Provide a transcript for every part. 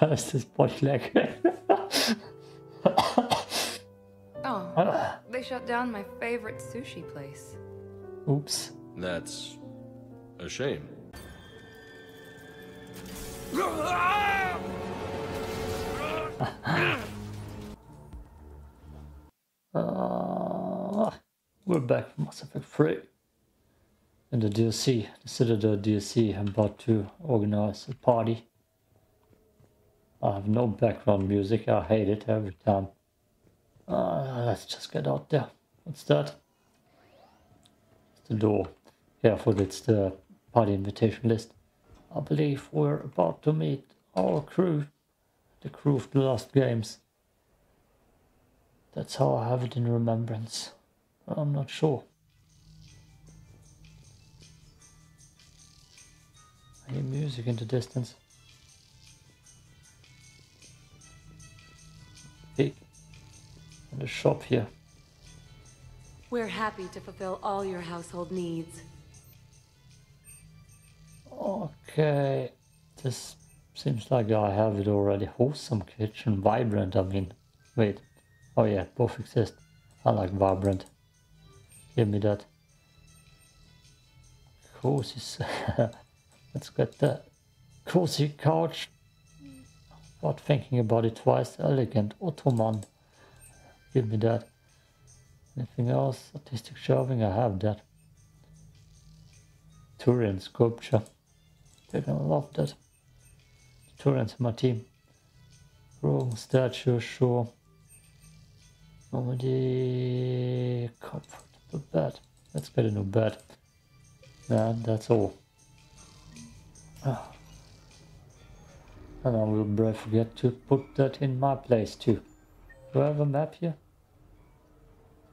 this is point leg. oh, they shut down my favorite sushi place. Oops. That's a shame. Uh, we're back from Mass Effect 3. In the DLC, the Citadel DLC, I'm about to organize a party. I have no background music, I hate it every time. Uh, let's just get out there. What's that? It's the door. Careful, it's the party invitation list. I believe we're about to meet our crew, the crew of the last games. That's how I have it in remembrance. I'm not sure. I hear music in the distance. A shop here. We're happy to fulfill all your household needs. Okay. This seems like I have it already. Wholesome kitchen, vibrant, I mean. Wait. Oh yeah, both exist. I like Vibrant. Give me that. Cozy. Let's get that cozy couch. Not thinking about it twice. Elegant Ottoman. Give me that. Anything else? Artistic shelving. I have that. Turian sculpture. They're gonna love that. Turians my team. Wrong statue, sure. Comedy, comfortable bed. Let's get a new bed. And that's all. Oh. And I will forget to put that in my place too. Do I have a map here?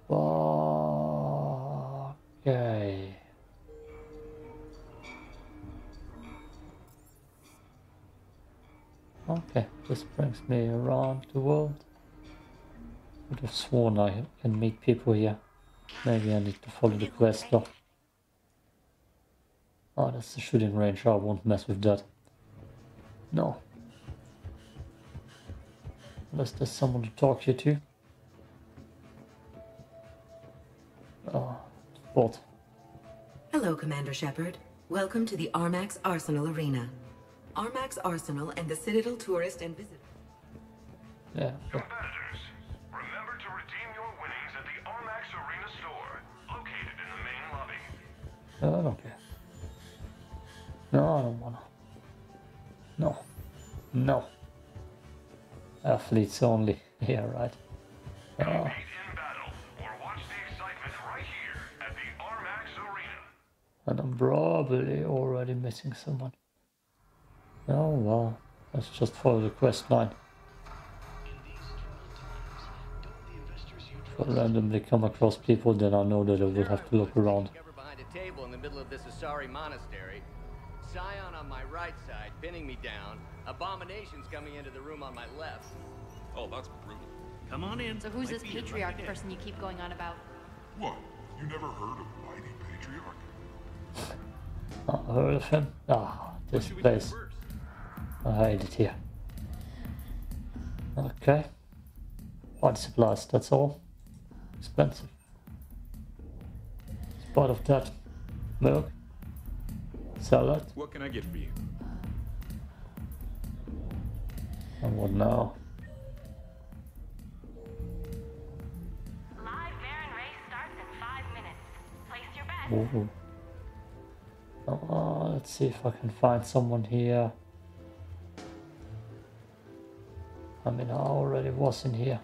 Okay. Okay, this brings me around the world I would have sworn I can meet people here. Maybe I need to follow the quest log. Oh, that's the shooting range. I won't mess with that. No. Unless there's someone to talk to. Oh, bot. Hello, Commander Shepard. Welcome to the Armax Arsenal Arena. Armax Arsenal and the Citadel Tourist and Visitor. Yeah. Competitors, remember to redeem your winnings at the Armax Arena store, located in the main lobby. No, I don't care. No, I don't wanna. No. No. Athletes only. Yeah, right. Uh, and I'm probably already missing someone. Oh well, let's just follow the quest line. If I randomly come across people, then I know that I will have to look around table in the middle of this Asari monastery. Scion on my right side, pinning me down. Abominations coming into the room on my left. Oh, that's brutal. Come on in. So who's this patriarch person you keep going on about? What? You never heard of Mighty Patriarch? Not heard of him? Ah, this place. I hate it here. Okay. Body supplies, that's all. Expensive. It's part of that milk, salad. What can I get for you? And what now? Live varren race starts in five minutes. Place your bet. Ooh. Oh, let's see if I can find someone here. I mean, I already was in here.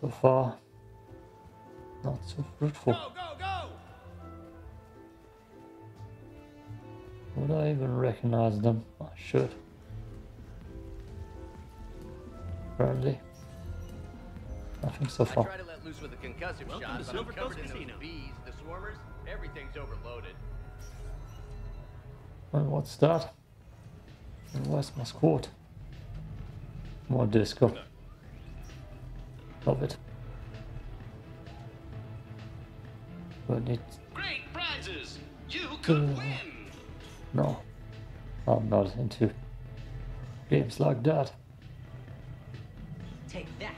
So far, not so fruitful. Go, go, go! Would I even recognize them? I should. Apparently. Nothing so far. I try to let loose with a concussive Welcome shot, but I'm covered in those bees, the swarmers, everything's overloaded. And what's that? Where's my squad? More disco. Love it. But it Great prizes! You Uh, win! no. I'm not into games like that. Take that.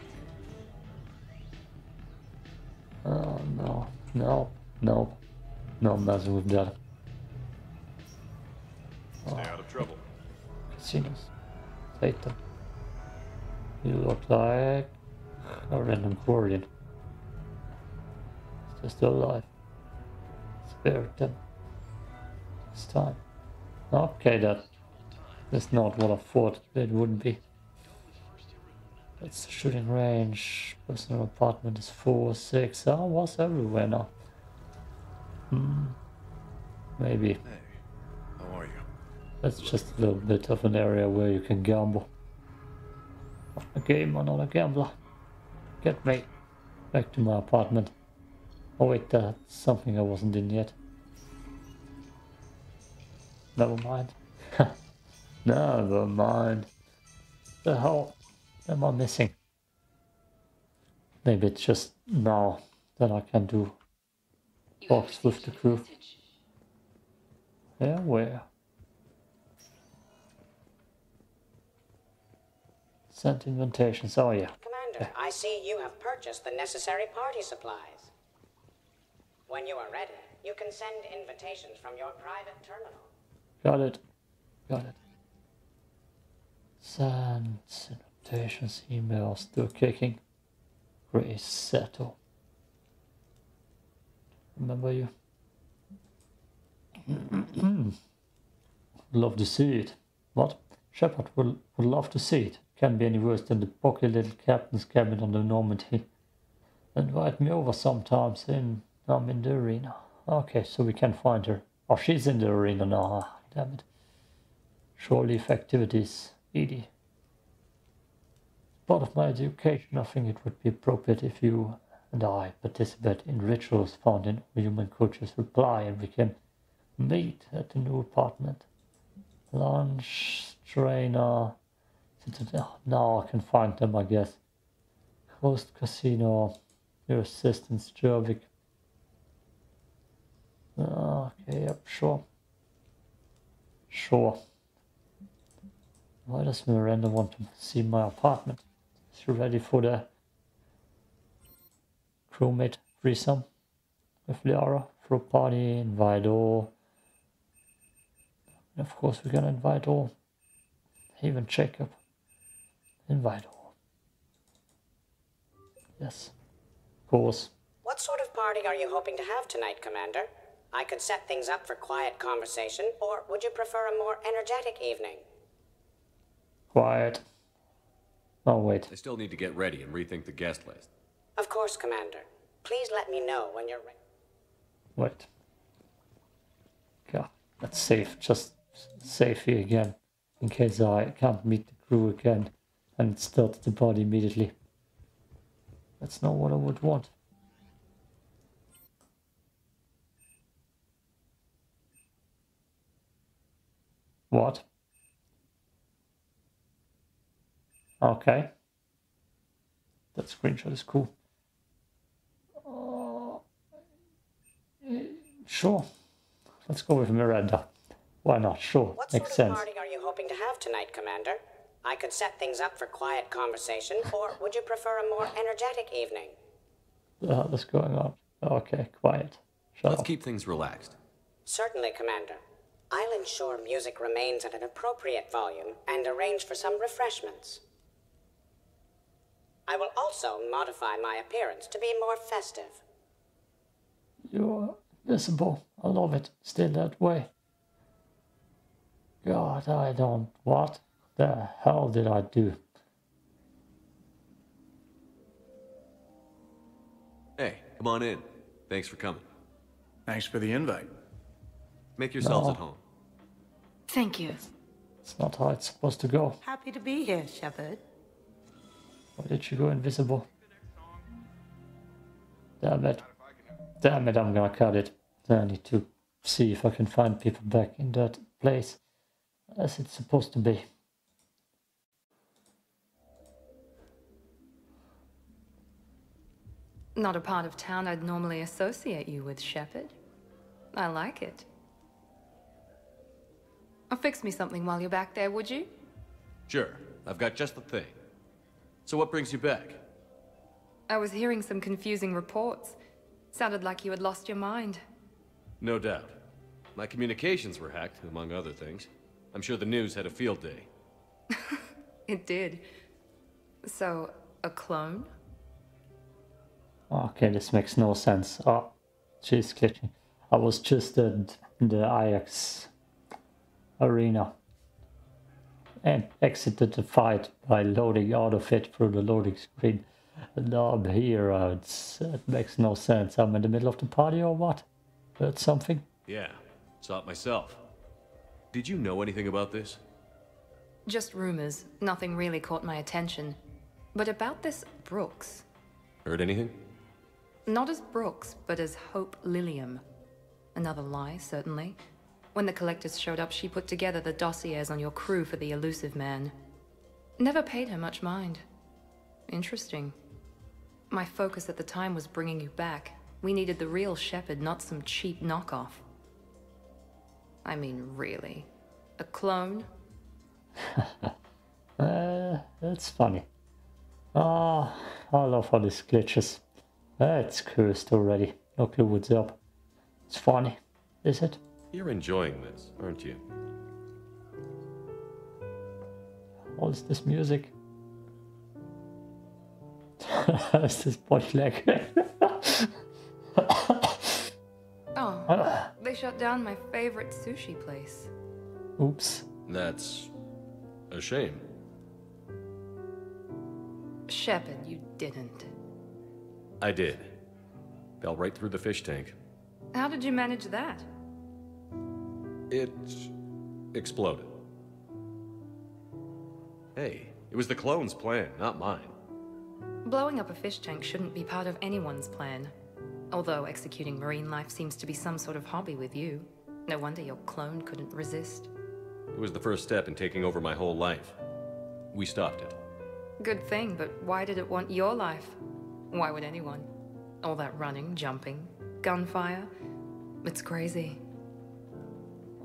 Oh no, no, no, no messing with that. Stay out of trouble. Casinos. Them. You look like a random Korean. It's just alive. Spare them. This time. Okay, that is not what I thought it would be. That's the shooting range. Personal apartment is 4, 6. I was everywhere now. Hmm. Maybe. Hey, how are you? That's just a little bit of an area where you can gamble. A gamer, not a gambler. Get me back to my apartment. Oh wait, that's something I wasn't in yet. Never mind. Never mind. The hell am I missing? Maybe it's just now that I can do talks with the crew. Yeah, where? Sent invitations. Oh yeah. Commander, I see you have purchased the necessary party supplies. When you are ready, you can send invitations from your private terminal. Got it. Got it. Send invitations, emails, still kicking. Grace Remember you? love to see it. What? Shepard would, would love to see it. Can't be any worse than the poky little captain's cabin on the Normandy. Invite me over sometimes in I'm in the arena. Okay, so we can find her. Oh, she's in the arena now. Ah, damn it. Shore leave activities. EDI. Part of my education, I think it would be appropriate if you and I participate in rituals found in human cultures. Reply and we can meet at the new apartment. Lunch, trainer. Ah, now I can find them, I guess. Coast Casino. Your assistants, Javik. Ah, okay, yep, sure. Sure. Why does Miranda want to see my apartment? Is she ready for the crewmate threesome with Liara for a party? Invite all. And of course, we're gonna invite all. Even Jacob. Invite all. Yes, of course. What sort of party are you hoping to have tonight, Commander? I could set things up for quiet conversation, or would you prefer a more energetic evening? Quiet. Oh, wait. I still need to get ready and rethink the guest list. Of course, Commander. Please let me know when you're ready. Wait. Okay, let's save. Just save here again. In case I can't meet the crew again and start the body immediately. That's not what I would want. What? Okay. That screenshot is cool. Uh, sure. Let's go with Miranda. Why not? Sure. What Makes sort of sense. party are you hoping to have tonight, Commander? I could set things up for quiet conversation, or would you prefer a more energetic evening? Uh, what the hell is going on? Okay, quiet. Shut Let's up. keep things relaxed. Certainly, Commander. I'll ensure music remains at an appropriate volume and arrange for some refreshments. I will also modify my appearance to be more festive. You're visible. I love it. Still that way. God, I don't. What the hell did I do? Hey, come on in. Thanks for coming. Thanks for the invite. Make yourselves No. at home. Thank you. It's not how it's supposed to go. Happy to be here, Shepard. Why did you go invisible? Damn it. Damn it, I'm gonna cut it. I need to see if I can find people back in that place as it's supposed to be. Not a part of town I'd normally associate you with, Shepard. I like it. fix me something while you're back there, would you? Sure, I've got just the thing. So what brings you back? I was hearing some confusing reports. Sounded like you had lost your mind. No doubt. My communications were hacked, among other things. I'm sure the news had a field day. It did. So, a clone? Oh, okay, this makes no sense. Oh, she's glitching. I was just at the Armax arena and exited the fight by loading out of it through the loading screen. And now I'm here. Uh, it's, it makes no sense. I'm in the middle of the party or what? Heard something? Yeah, saw it myself. Did you know anything about this? Just rumors. Nothing really caught my attention. But about this Brooks. Heard anything? Not as Brooks, but as Hope Lilium. Another lie, certainly. When the collectors showed up, she put together the dossiers on your crew for the Illusive Man. Never paid her much mind. Interesting. My focus at the time was bringing you back. We needed the real Shepard, not some cheap knockoff. I mean, really. A clone? Uh, that's funny. Ah, I love all these glitches. That's cursed already. No clue what's up. It's funny, is it? You're enjoying this, aren't you? What is this music? Is this body lag? oh, they shut down my favorite sushi place. Oops. That's a shame. Shepard, you didn't. I did. Fell right through the fish tank. How did you manage that? It exploded. Hey, it was the clone's plan, not mine. Blowing up a fish tank shouldn't be part of anyone's plan. Although executing marine life seems to be some sort of hobby with you. No wonder your clone couldn't resist. It was the first step in taking over my whole life. We stopped it. Good thing, but why did it want your life? Why would anyone? All that running, jumping, gunfire. It's crazy.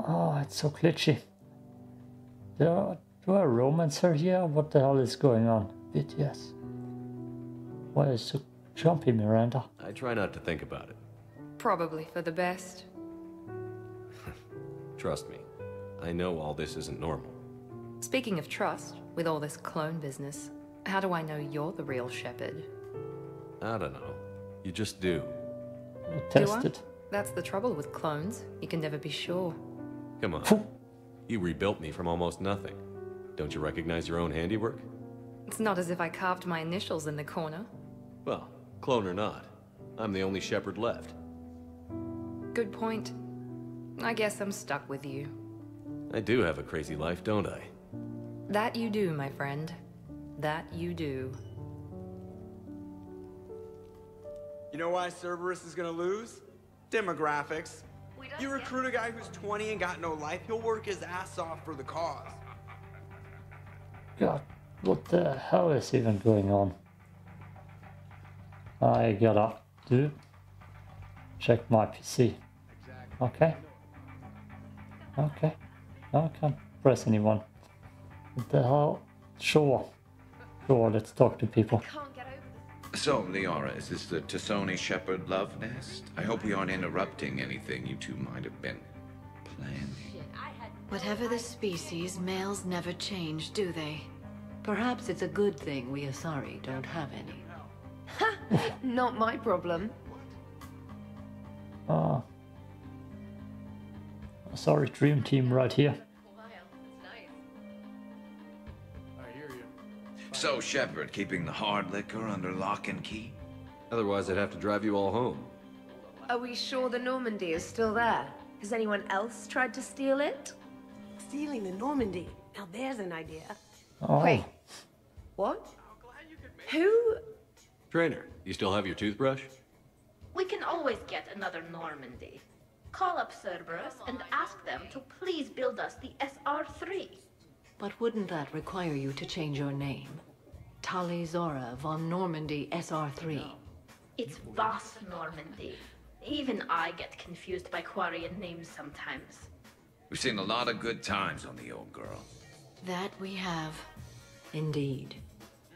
Oh, it's so glitchy. Do, do I romance her here? What the hell is going on? BTS. Why is so jumpy, Miranda? I try not to think about it. Probably for the best. Trust me, I know all this isn't normal. Speaking of trust, with all this clone business, how do I know you're the real Shepard? I don't know. You just do. Tested. That's the trouble with clones. You can never be sure. Come on. you rebuilt me from almost nothing. Don't you recognize your own handiwork? It's not as if I carved my initials in the corner. Well, clone or not, I'm the only Shepard left. Good point. I guess I'm stuck with you. I do have a crazy life, don't I? That you do, my friend. That you do. You know why Cerberus is gonna lose? Demographics. You recruit a guy who's 20 and got no life, he'll work his ass off for the cause. God, what the hell is even going on? I gotta do check my PC. Okay. Okay. No, I can't press anyone. What the hell? Sure. Sure, let's talk to people. So, Liara, is this the T'Soni Shepard love nest? I hope we aren't interrupting anything you two might have been planning. Whatever the species, males never change, do they? Perhaps it's a good thing we Asari don't have any. Ha! Not my problem. Ah. Sorry, Dream Team right here. So, Shepard, keeping the hard liquor under lock and key? Otherwise, I'd have to drive you all home. Are we sure the Normandy is still there? Has anyone else tried to steal it? Stealing the Normandy. Now there's an idea. Oh. Wait. What? Who? Trainer, you still have your toothbrush? We can always get another Normandy. Call up Cerberus and ask them to please build us the SR-3. But wouldn't that require you to change your name? Tali Zorah von Normandy SR3. It's vas Normandy. Even I get confused by Quarian names sometimes. We've seen a lot of good times on the old girl. That we have. Indeed.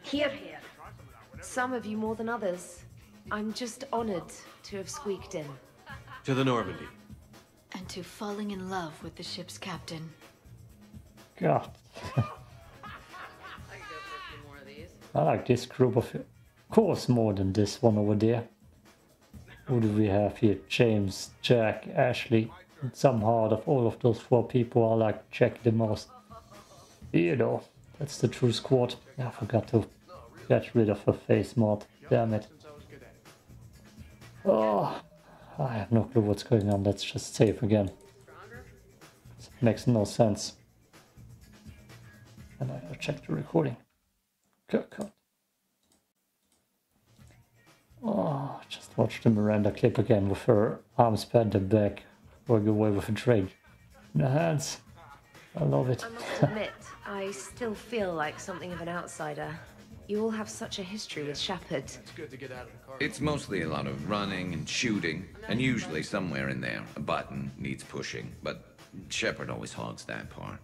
Here, here. Some of you more than others. I'm just honored to have squeaked in. To the Normandy. And to falling in love with the ship's captain. God. I like this group of course more than this one over there. Who do we have here? James, Jack, Ashley. And somehow out of all of those four people I like Jack the most. You know, that's the true squad. I forgot to get rid of her face mod. Damn it. Oh, I have no clue what's going on. Let's just save again. It makes no sense. And I check the recording. Good God. Oh, just watch the Miranda clip again with her arms bent and back, going away with a drink in her hands. I love it. I must admit, I still feel like something of an outsider. You all have such a history with Shepard. It's good to get out of the car. It's mostly a lot of running and shooting, and usually somewhere in there, a button needs pushing, but Shepard always hogs that part.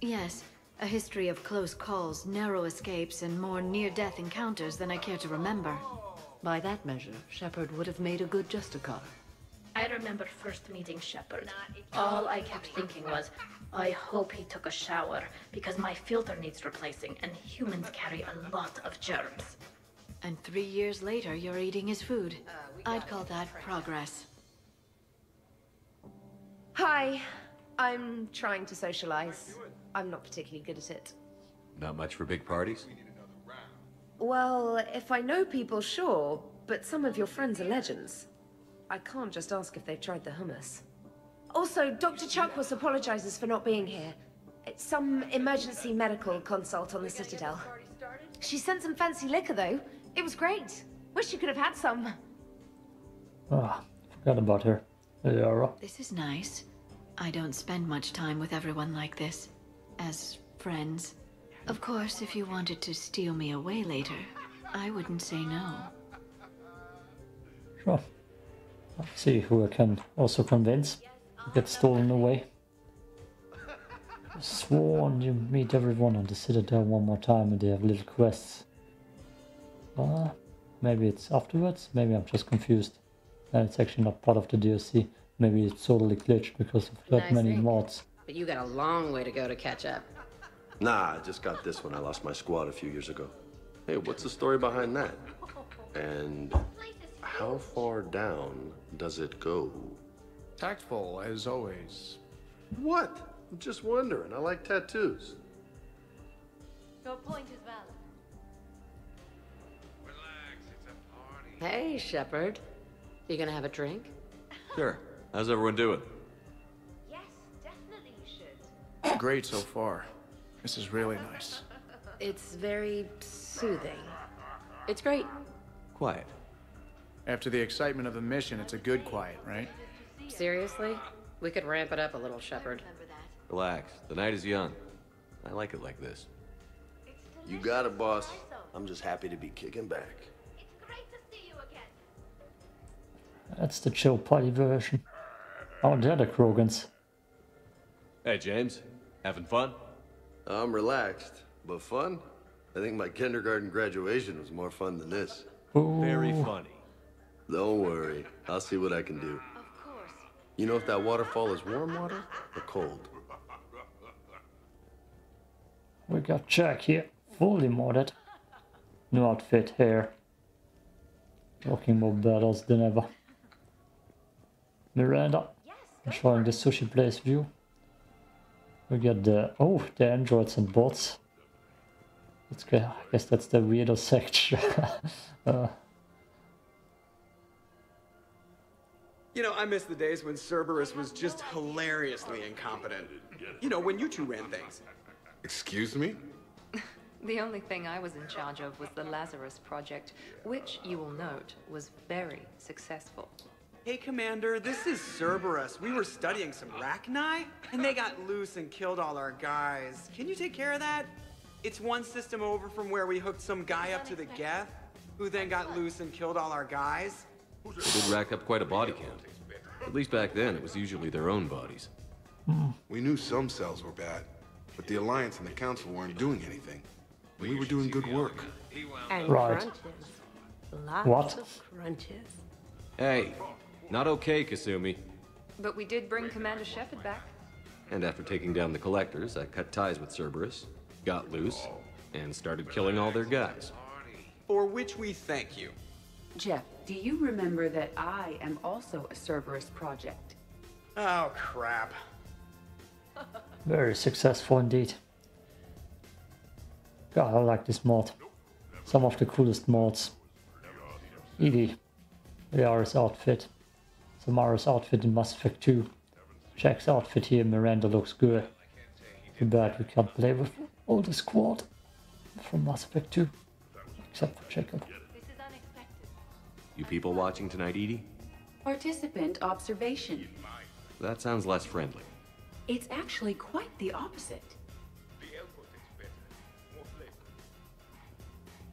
Yes, a history of close calls, narrow escapes, and more near-death encounters than I care to remember. By that measure, Shepard would have made a good Justicar. I remember first meeting Shepard. All I kept thinking was, I hope he took a shower, because my filter needs replacing, and humans carry a lot of germs. And three years later, you're eating his food. I'd call that progress. Hi. I'm trying to socialize. I'm not particularly good at it. Not much for big parties? Well, if I know people, sure, but some of your friends are legends. I can't just ask if they've tried the hummus. Also, Dr. Chakwas apologizes for not being here. It's some emergency medical consult on the Citadel. She sent some fancy liquor, though. It was great. Wish you could have had some. Ah, forgot about her. Liara. This is nice. I don't spend much time with everyone like this. As friends. Of course, if you wanted to steal me away later, I wouldn't say no. Sure. Let's see who I can also convince to get stolen away. Sworn you meet everyone on the Citadel one more time and they have little quests. Uh, maybe it's afterwards, maybe I'm just confused. And it's actually not part of the DLC. Maybe it's totally glitched because of that Nice many thing. mods. But you got a long way to go to catch up. Nah, I just got this when I lost my squad a few years ago. Hey, what's the story behind that? And how far down does it go? Tactful, as always. What? I'm just wondering. I like tattoos. Your point is valid. Hey, Shepard. You gonna have a drink? Sure. How's everyone doing? Yes, definitely you should. Great so far. This is really nice. It's very soothing. It's great. Quiet. After the excitement of the mission, it's a good quiet, right? Seriously? We could ramp it up a little, Shepard. Relax. The night is young. I like it like this. You got it, boss. I'm just happy to be kicking back. That's the chill party version. Oh, they're the Krogans. Hey, James. Having fun? I'm relaxed, but fun? I think my kindergarten graduation was more fun than this. Very funny. Don't worry. I'll see what I can do. You know if that waterfall is warm water or cold? We got Jack here, fully modded. New outfit, hair. Looking more badass than ever. Miranda, showing the sushi place view. We got the, oh, the androids and bots. Let's go, I guess that's the weirdo section. uh, You know, I miss the days when Cerberus was just hilariously incompetent. You know, when you two ran things. Excuse me? The only thing I was in charge of was the Lazarus Project, which, you will note, was very successful. Hey, Commander, this is Cerberus. We were studying some Rachni, and they got loose and killed all our guys. Can you take care of that? It's one system over from where we hooked some guy up to the Geth, who then got loose and killed all our guys. They did rack up quite a body count. At least back then, it was usually their own bodies. Hmm. We knew some cells were bad, but the Alliance and the Council weren't doing anything. We were doing good work. And Right. crunches. Lots What? of crunches. Hey, not okay, Kasumi. But we did bring Commander Shepard back. And after taking down the collectors, I cut ties with Cerberus, got loose, and started killing all their guys. For which we thank you. Jeff, do you remember that I am also a Cerberus project? Oh, crap. Very successful indeed. God, I like this mod. Some of the coolest mods. EDI, Liara's outfit, Samara's outfit in Mass Effect 2, Jack's outfit here, Miranda looks good. Too bad we can't play with all the squad from Mass Effect 2, except for Jacob. You people watching tonight, EDI? Participant observation. That sounds less friendly. It's actually quite the opposite.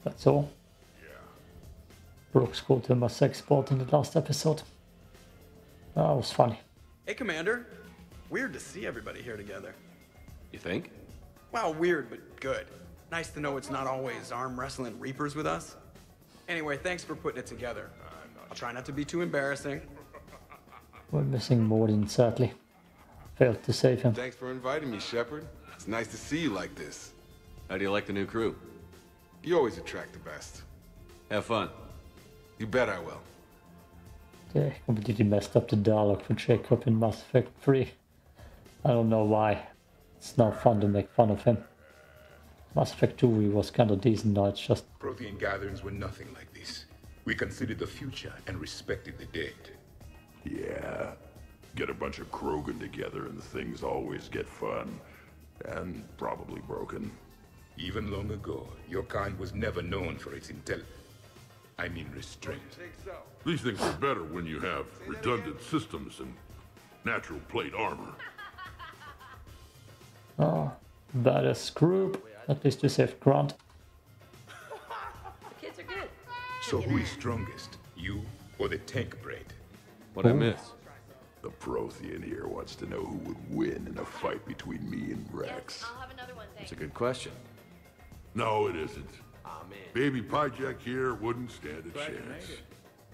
That's all. Brooks called him a sex bot in the last episode. That was funny. Hey, Commander. Weird to see everybody here together. You think? Well, weird, but good. Nice to know it's not always arm wrestling reapers with us. Anyway, thanks for putting it together. I'll try not to be too embarrassing. We're missing Mordin, sadly. Failed to save him. Thanks for inviting me, Shepard. It's nice to see you like this. How do you like the new crew? You always attract the best. Have fun. You bet I will. They completely messed up the dialogue for Jacob in Mass Effect 3. I don't know why. It's not fun to make fun of him. Mass Effect 2 he was kinda decent now, it's just Prothean gatherings were nothing like this. We considered the future and respected the dead. Yeah. Get a bunch of Krogan together and things always get fun. And probably broken. Even long ago, your kind was never known for its intelligence. I mean restraint. These things are better when you have redundant systems and natural plate armor. Oh, badass group. At least we saved Grunt. The kids are good. So who is strongest? You or the tank-bred? What I miss? The Prothean here wants to know who would win in a fight between me and Wrex. That's a good question. No, it isn't. Baby pyjak here wouldn't stand a chance.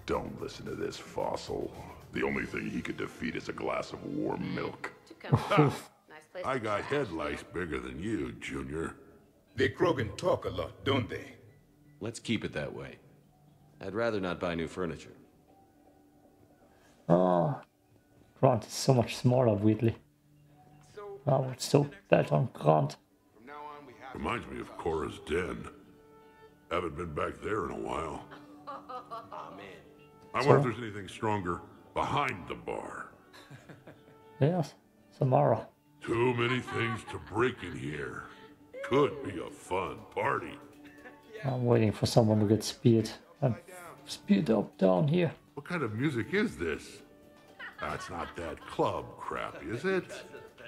Don't listen to this fossil. The only thing he could defeat is a glass of warm milk. nice place. I got head lice bigger than you, Junior. The Krogan talk a lot, don't they? Let's keep it that way. I'd rather not buy new furniture. Oh, Grunt is so much smaller, weirdly. Ah, I would so bet on Grunt. Reminds me of Chora's den. Haven't been back there in a while. I wonder if there's anything stronger behind the bar. Yes, Samara. Too many things to break in here. Could be a fun party. I'm waiting for someone to get speared. I'm speared up down here. What kind of music is this? That's not that club crap, is it?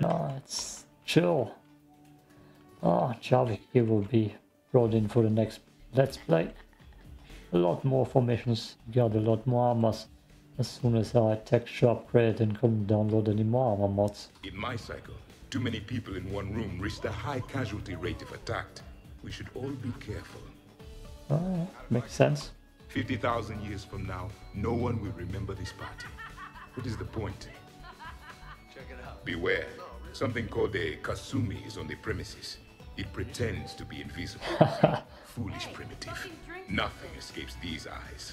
No, it's chill. Ah, oh, Javik here will be brought in for the next Let's Play. A lot more formations, got a lot more armors. As soon as I texture upgrade and couldn't download any more armor mods. In my cycle, too many people in one room risked a high casualty rate if attacked. We should all be careful. Oh, makes sense. 50,000 years from now, no one will remember this party. What is the point? Check it out. Beware. Something called a Kasumi is on the premises. It pretends to be invisible. Foolish primitive. Nothing escapes these eyes.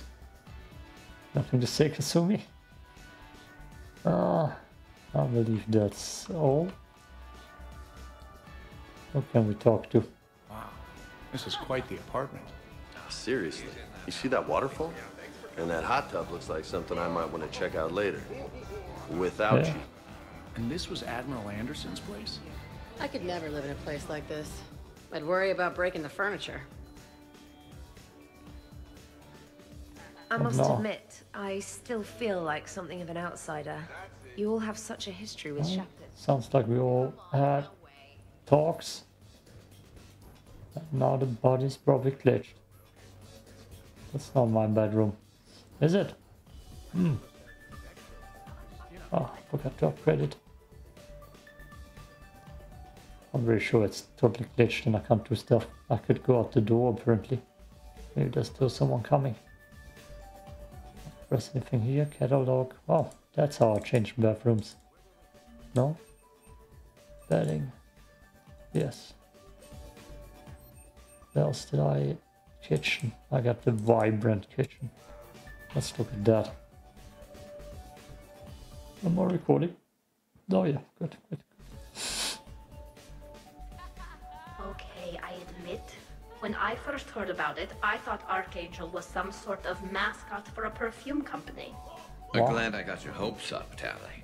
Nothing to say, Kasumi. Ah, I believe that's all. Who can we talk to? Wow, this is quite the apartment. Seriously, you see that waterfall? And that hot tub looks like something I might want to check out later. Without Yeah. you. And this was Admiral Anderson's place? I could never live in a place like this. I'd worry about breaking the furniture. I must no. admit, I still feel like something of an outsider. You all have such a history with Oh, Shepard. Sounds like we all had talks. And now the body's probably glitched. That's not my bedroom. Is it? Hmm. Oh, forgot to upgrade it. I'm pretty sure it's totally glitched and I can't do stuff. I could go out the door apparently. Maybe there's still someone coming. Press anything here? Catalog. Oh, that's how I change bathrooms. No? Bedding. Yes. What else did I... Kitchen. I got the vibrant kitchen. Let's look at that. No more recording. Oh yeah, good, good. Okay, I admit, when I first heard about it, I thought Archangel was some sort of mascot for a perfume company. I'm glad I got your hopes up, Tali.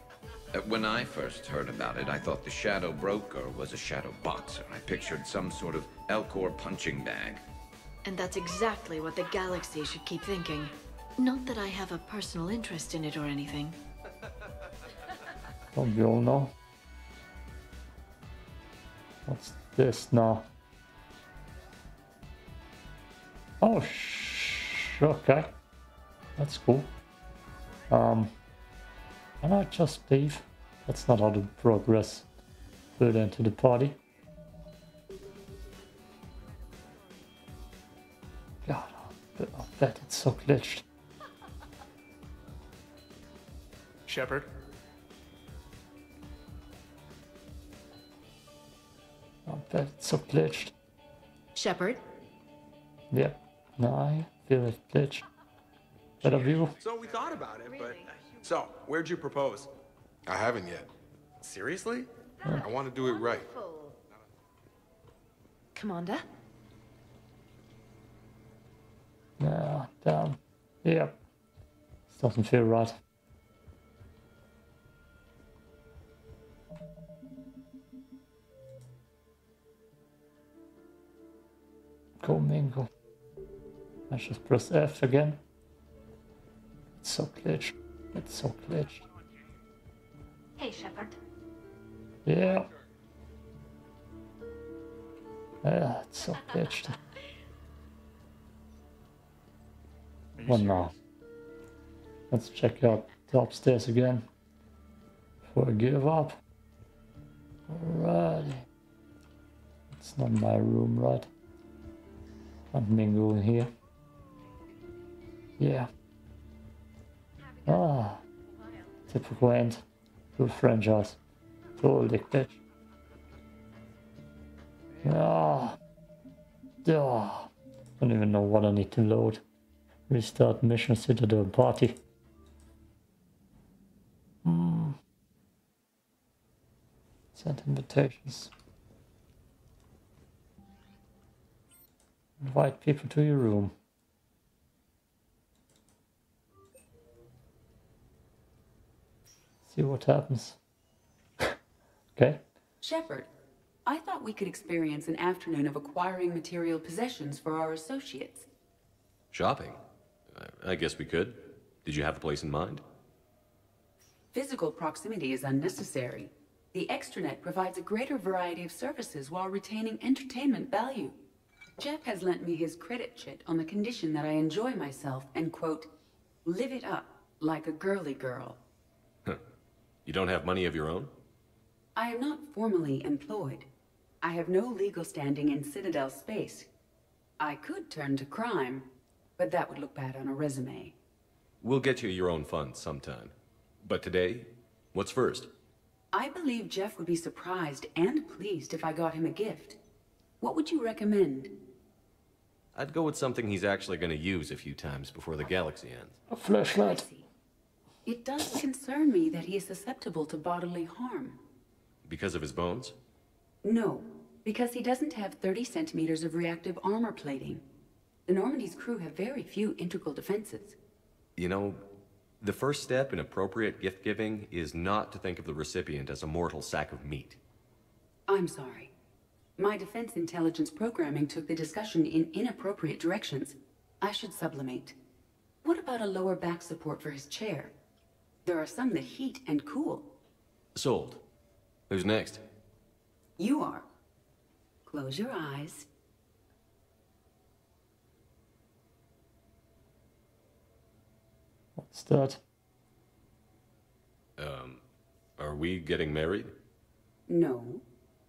Uh, When I first heard about it, I thought the Shadow Broker was a Shadow Boxer. I pictured some sort of Elcor punching bag. And that's exactly what the galaxy should keep thinking. Not that I have a personal interest in it or anything. Don't we all know? What's this now? Oh, sh okay. That's cool. Um, can I just leave? That's not how to progress further into the party. God, I bet- it's so glitched. Shepard? I bet it's so glitched. Shepard? Yeah, no, I feel it glitched. Better view. So we thought about it, but. So, where'd you propose? I haven't yet. Seriously? I want to do it right. Commander? Yeah, damn. Yeah. This doesn't feel right. Go mingle. I just press F again. It's so glitched. It's so glitched. Hey, Shepard. Yeah. Yeah, it's so glitched. Well, now. Let's check out the upstairs again. Before I give up. Alrighty. It's not my room, right? I'm mingle in here. Yeah. Ah. Typical end to a franchise. Totally bitch. Ah. Ah. Don't even know what I need to load. Restart mission Citadel party. Hmm. Send invitations. Invite people to your room. See what happens. okay. Shepard, I thought we could experience an afternoon of acquiring material possessions for our associates. Shopping? I, I guess we could. Did you have a place in mind? Physical proximity is unnecessary. The extranet provides a greater variety of services while retaining entertainment value. Jeff has lent me his credit chit on the condition that I enjoy myself and, quote, live it up like a girly girl. You don't have money of your own? I am not formally employed. I have no legal standing in Citadel space. I could turn to crime, but that would look bad on a resume. We'll get you your own funds sometime. But today, what's first? I believe Jeff would be surprised and pleased if I got him a gift. What would you recommend? I'd go with something he's actually going to use a few times before the galaxy ends. A flashlight. It does concern me that he is susceptible to bodily harm. Because of his bones? No, because he doesn't have 30 centimeters of reactive armor plating. The Normandy's crew have very few integral defenses. You know, the first step in appropriate gift giving is not to think of the recipient as a mortal sack of meat. I'm sorry. My defense intelligence programming took the discussion in inappropriate directions. I should sublimate. What about a lower back support for his chair? There are some that heat and cool. Sold. Who's next? You are. Close your eyes. What's that? Um, are we getting married? No.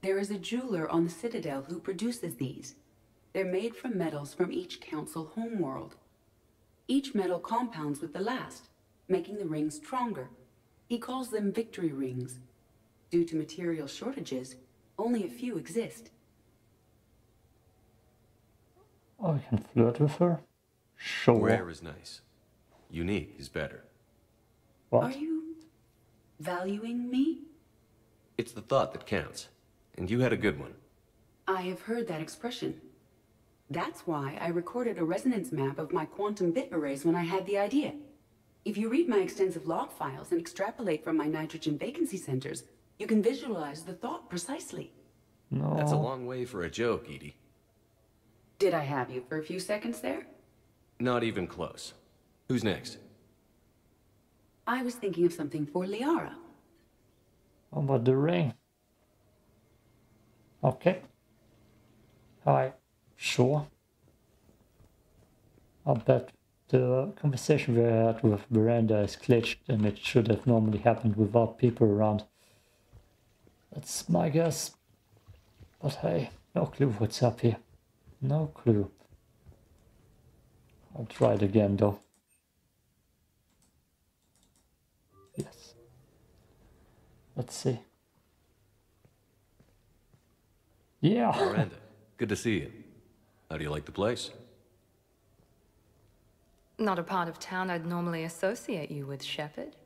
There is a jeweler on the Citadel who produces these. They're made from metals from each council homeworld. Each metal compounds with the last, making the rings stronger. He calls them victory rings. Due to material shortages, only a few exist. Oh, I can flirt with her? Sure. Rare is nice. Unique is better. What? Are you valuing me? It's the thought that counts. And you had a good one. I have heard that expression. That's why I recorded a resonance map of my quantum bit arrays when I had the idea. If you read my extensive log files and extrapolate from my nitrogen vacancy centers, you can visualize the thought precisely. No. That's a long way for a joke, EDI. Did I have you for a few seconds there? Not even close. Who's next? I was thinking of something for Liara. How about the ring? Okay. Hi. Sure. I bet the conversation we had with Miranda is glitched and it should have normally happened without people around. That's my guess. But hey, no clue what's up here. No clue. I'll try it again though. Yes. Let's see. Yeah. Miranda, good to see you. How do you like the place? Not a part of town I'd normally associate you with, Shepard.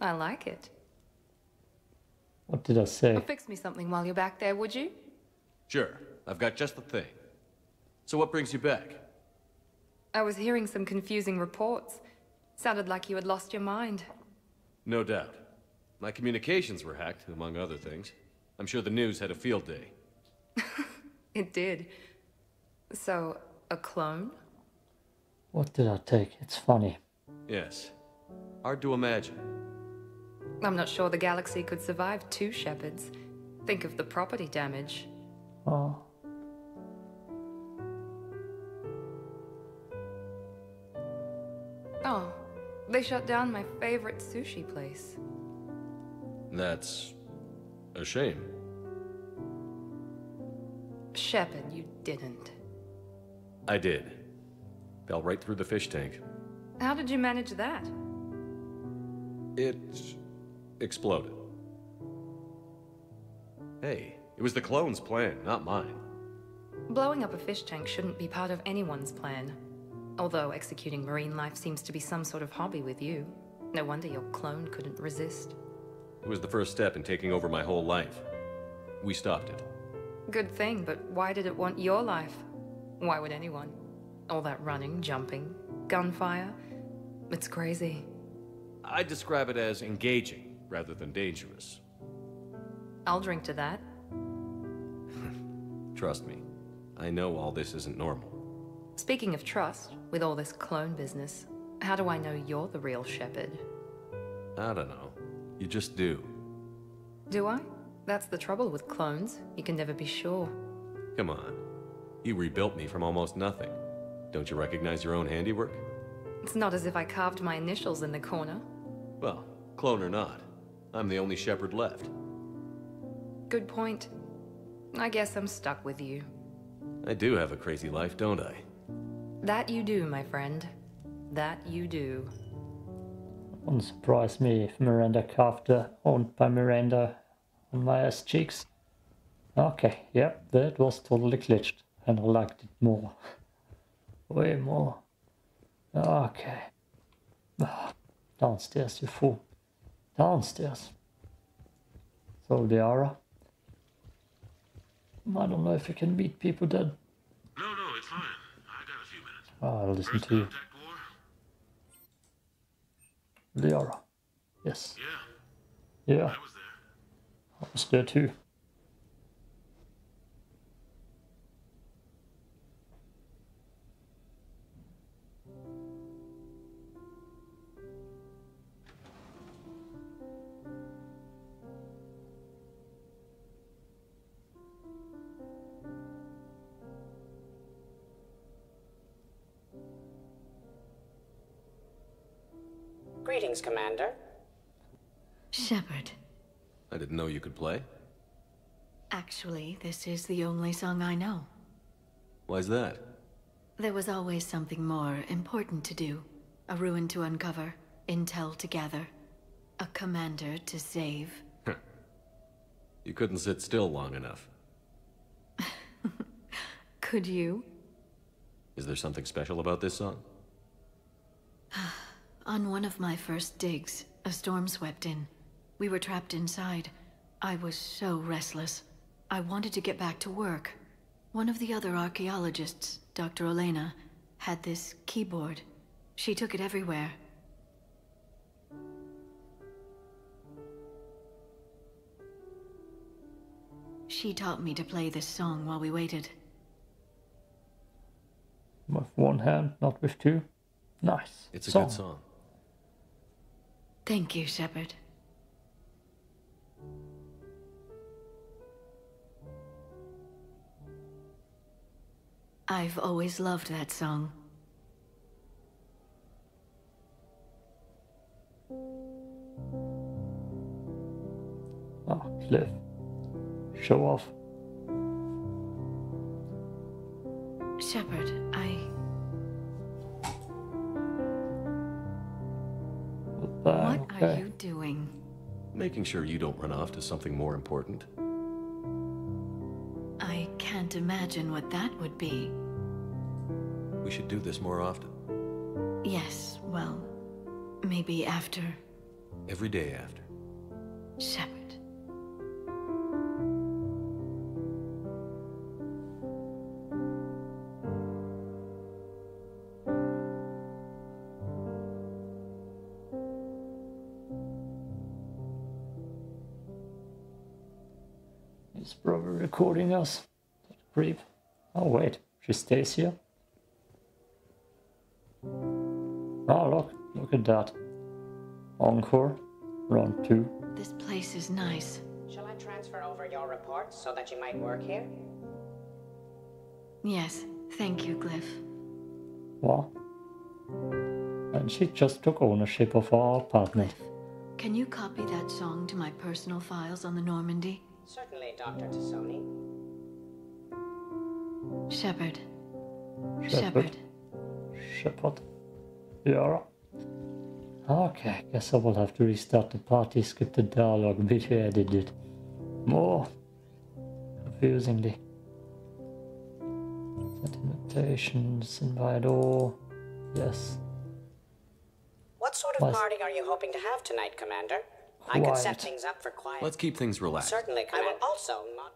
I like it. What did I say? Fix me something while you're back there, would you? Sure. I've got just the thing. So what brings you back? I was hearing some confusing reports. Sounded like you had lost your mind. No doubt. My communications were hacked, among other things. I'm sure the news had a field day. It did. So, a clone? What did I take? It's funny. Yes. Hard to imagine. I'm not sure the galaxy could survive two Shepards. Think of the property damage. Oh. Oh, they shut down my favorite sushi place. That's... a shame. Shepard, you didn't. I did. Fell right through the fish tank. How did you manage that? It... exploded. Hey, it was the clone's plan, not mine. Blowing up a fish tank shouldn't be part of anyone's plan. Although executing marine life seems to be some sort of hobby with you. No wonder your clone couldn't resist. It was the first step in taking over my whole life. We stopped it. Good thing, but why did it want your life? Why would anyone? All that running, jumping, gunfire. It's crazy. I'd describe it as engaging, rather than dangerous. I'll drink to that. Trust me, I know all this isn't normal. Speaking of trust, with all this clone business, how do I know you're the real Shepard? I don't know. You just do. Do I? That's the trouble with clones. You can never be sure. Come on. You rebuilt me from almost nothing. Don't you recognize your own handiwork? It's not as if I carved my initials in the corner. Well, clone or not, I'm the only Shepard left. Good point. I guess I'm stuck with you. I do have a crazy life, don't I? That you do, my friend. That you do. Wouldn't surprise me if Miranda carved the owned by Miranda on my ass cheeks. Okay, yep, that was totally glitched, and I liked it more. Way more. Okay. Downstairs, you fool. Downstairs. So, Liara. I don't know if you can meet people then. No, no, it's fine. I got a few minutes. Ah, I'll listen to you. Liara. Yes. Yeah. Yeah. I was there. I was there too. Greetings, Commander. Shepard, I didn't know you could play. Actually, this is the only song I know. Why's that? There was always something more important to do. A ruin to uncover, intel to gather, a commander to save. You couldn't sit still long enough. Could you? Is there something special about this song? On one of my first digs, a storm swept in. We were trapped inside. I was so restless. I wanted to get back to work. One of the other archaeologists, Dr. Olena, had this keyboard. She took it everywhere. She taught me to play this song while we waited. With one hand, not with two. Nice. It's a good song. Thank you, Shepard. I've always loved that song. Ah, Cliff. Show off. Shepard, I... Bye, What are you doing? Making sure you don't run off to something more important. I can't imagine what that would be. We should do this more often. Yes, well, maybe after Every day after. Shepard. Recording us. Creep. Oh wait, she stays here. Oh look, look at that. Encore, round two. This place is nice. Shall I transfer over your reports so that you might work here? Yes, thank you, Glyph. What? And she just took ownership of our apartment. Can you copy that song to my personal files on the Normandy? Certainly, Dr. T'Soni. Shepard. Shepard. Shepard. Yeah. Okay, I guess I will have to restart the party, skip the dialogue bit where I did it. More confusingly. Send invitations, invite all. Yes. What sort of Was- party are you hoping to have tonight, Commander? I could set things up for quiet. Let's keep things relaxed. Certainly, I will also mod-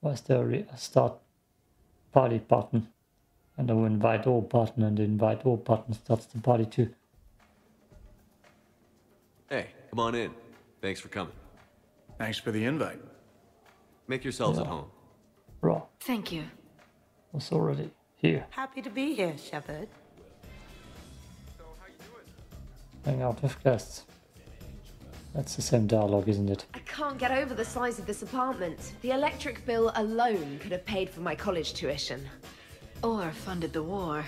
Why is there a start party button? And the invite all button and the invite all button starts the party too. Hey, come on in. Thanks for coming. Thanks for the invite. Make yourselves at home. Right, Thank you. I was already here. Happy to be here, Shepard. Hang out with guests. That's the same dialogue, isn't it? I can't get over the size of this apartment. The electric bill alone could have paid for my college tuition. Or funded the war.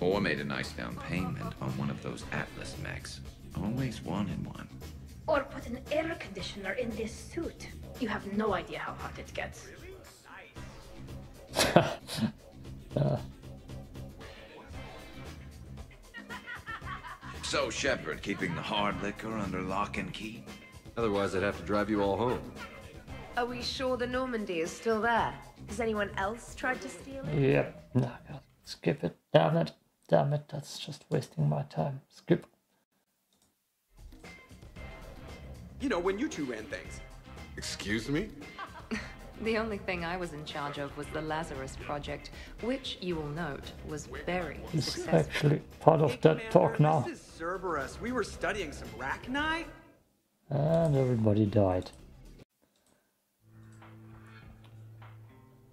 Or made a nice down payment on one of those Atlas mechs. Always wanted one. Or put an air conditioner in this suit. You have no idea how hot it gets. Uh, So, Shepard, keeping the hard liquor under lock and key? Otherwise, I'd have to drive you all home. Are we sure the Normandy is still there? Has anyone else tried to steal it? yep. No, God, skip it. Damn it. Damn it. That's just wasting my time. Skip. You know, when you two ran things. Excuse me? The only thing I was in charge of was the Lazarus Project, which, you will note, was very It's successful. actually part of that talk now. This is Cerberus. We were studying some Rachni. And everybody died.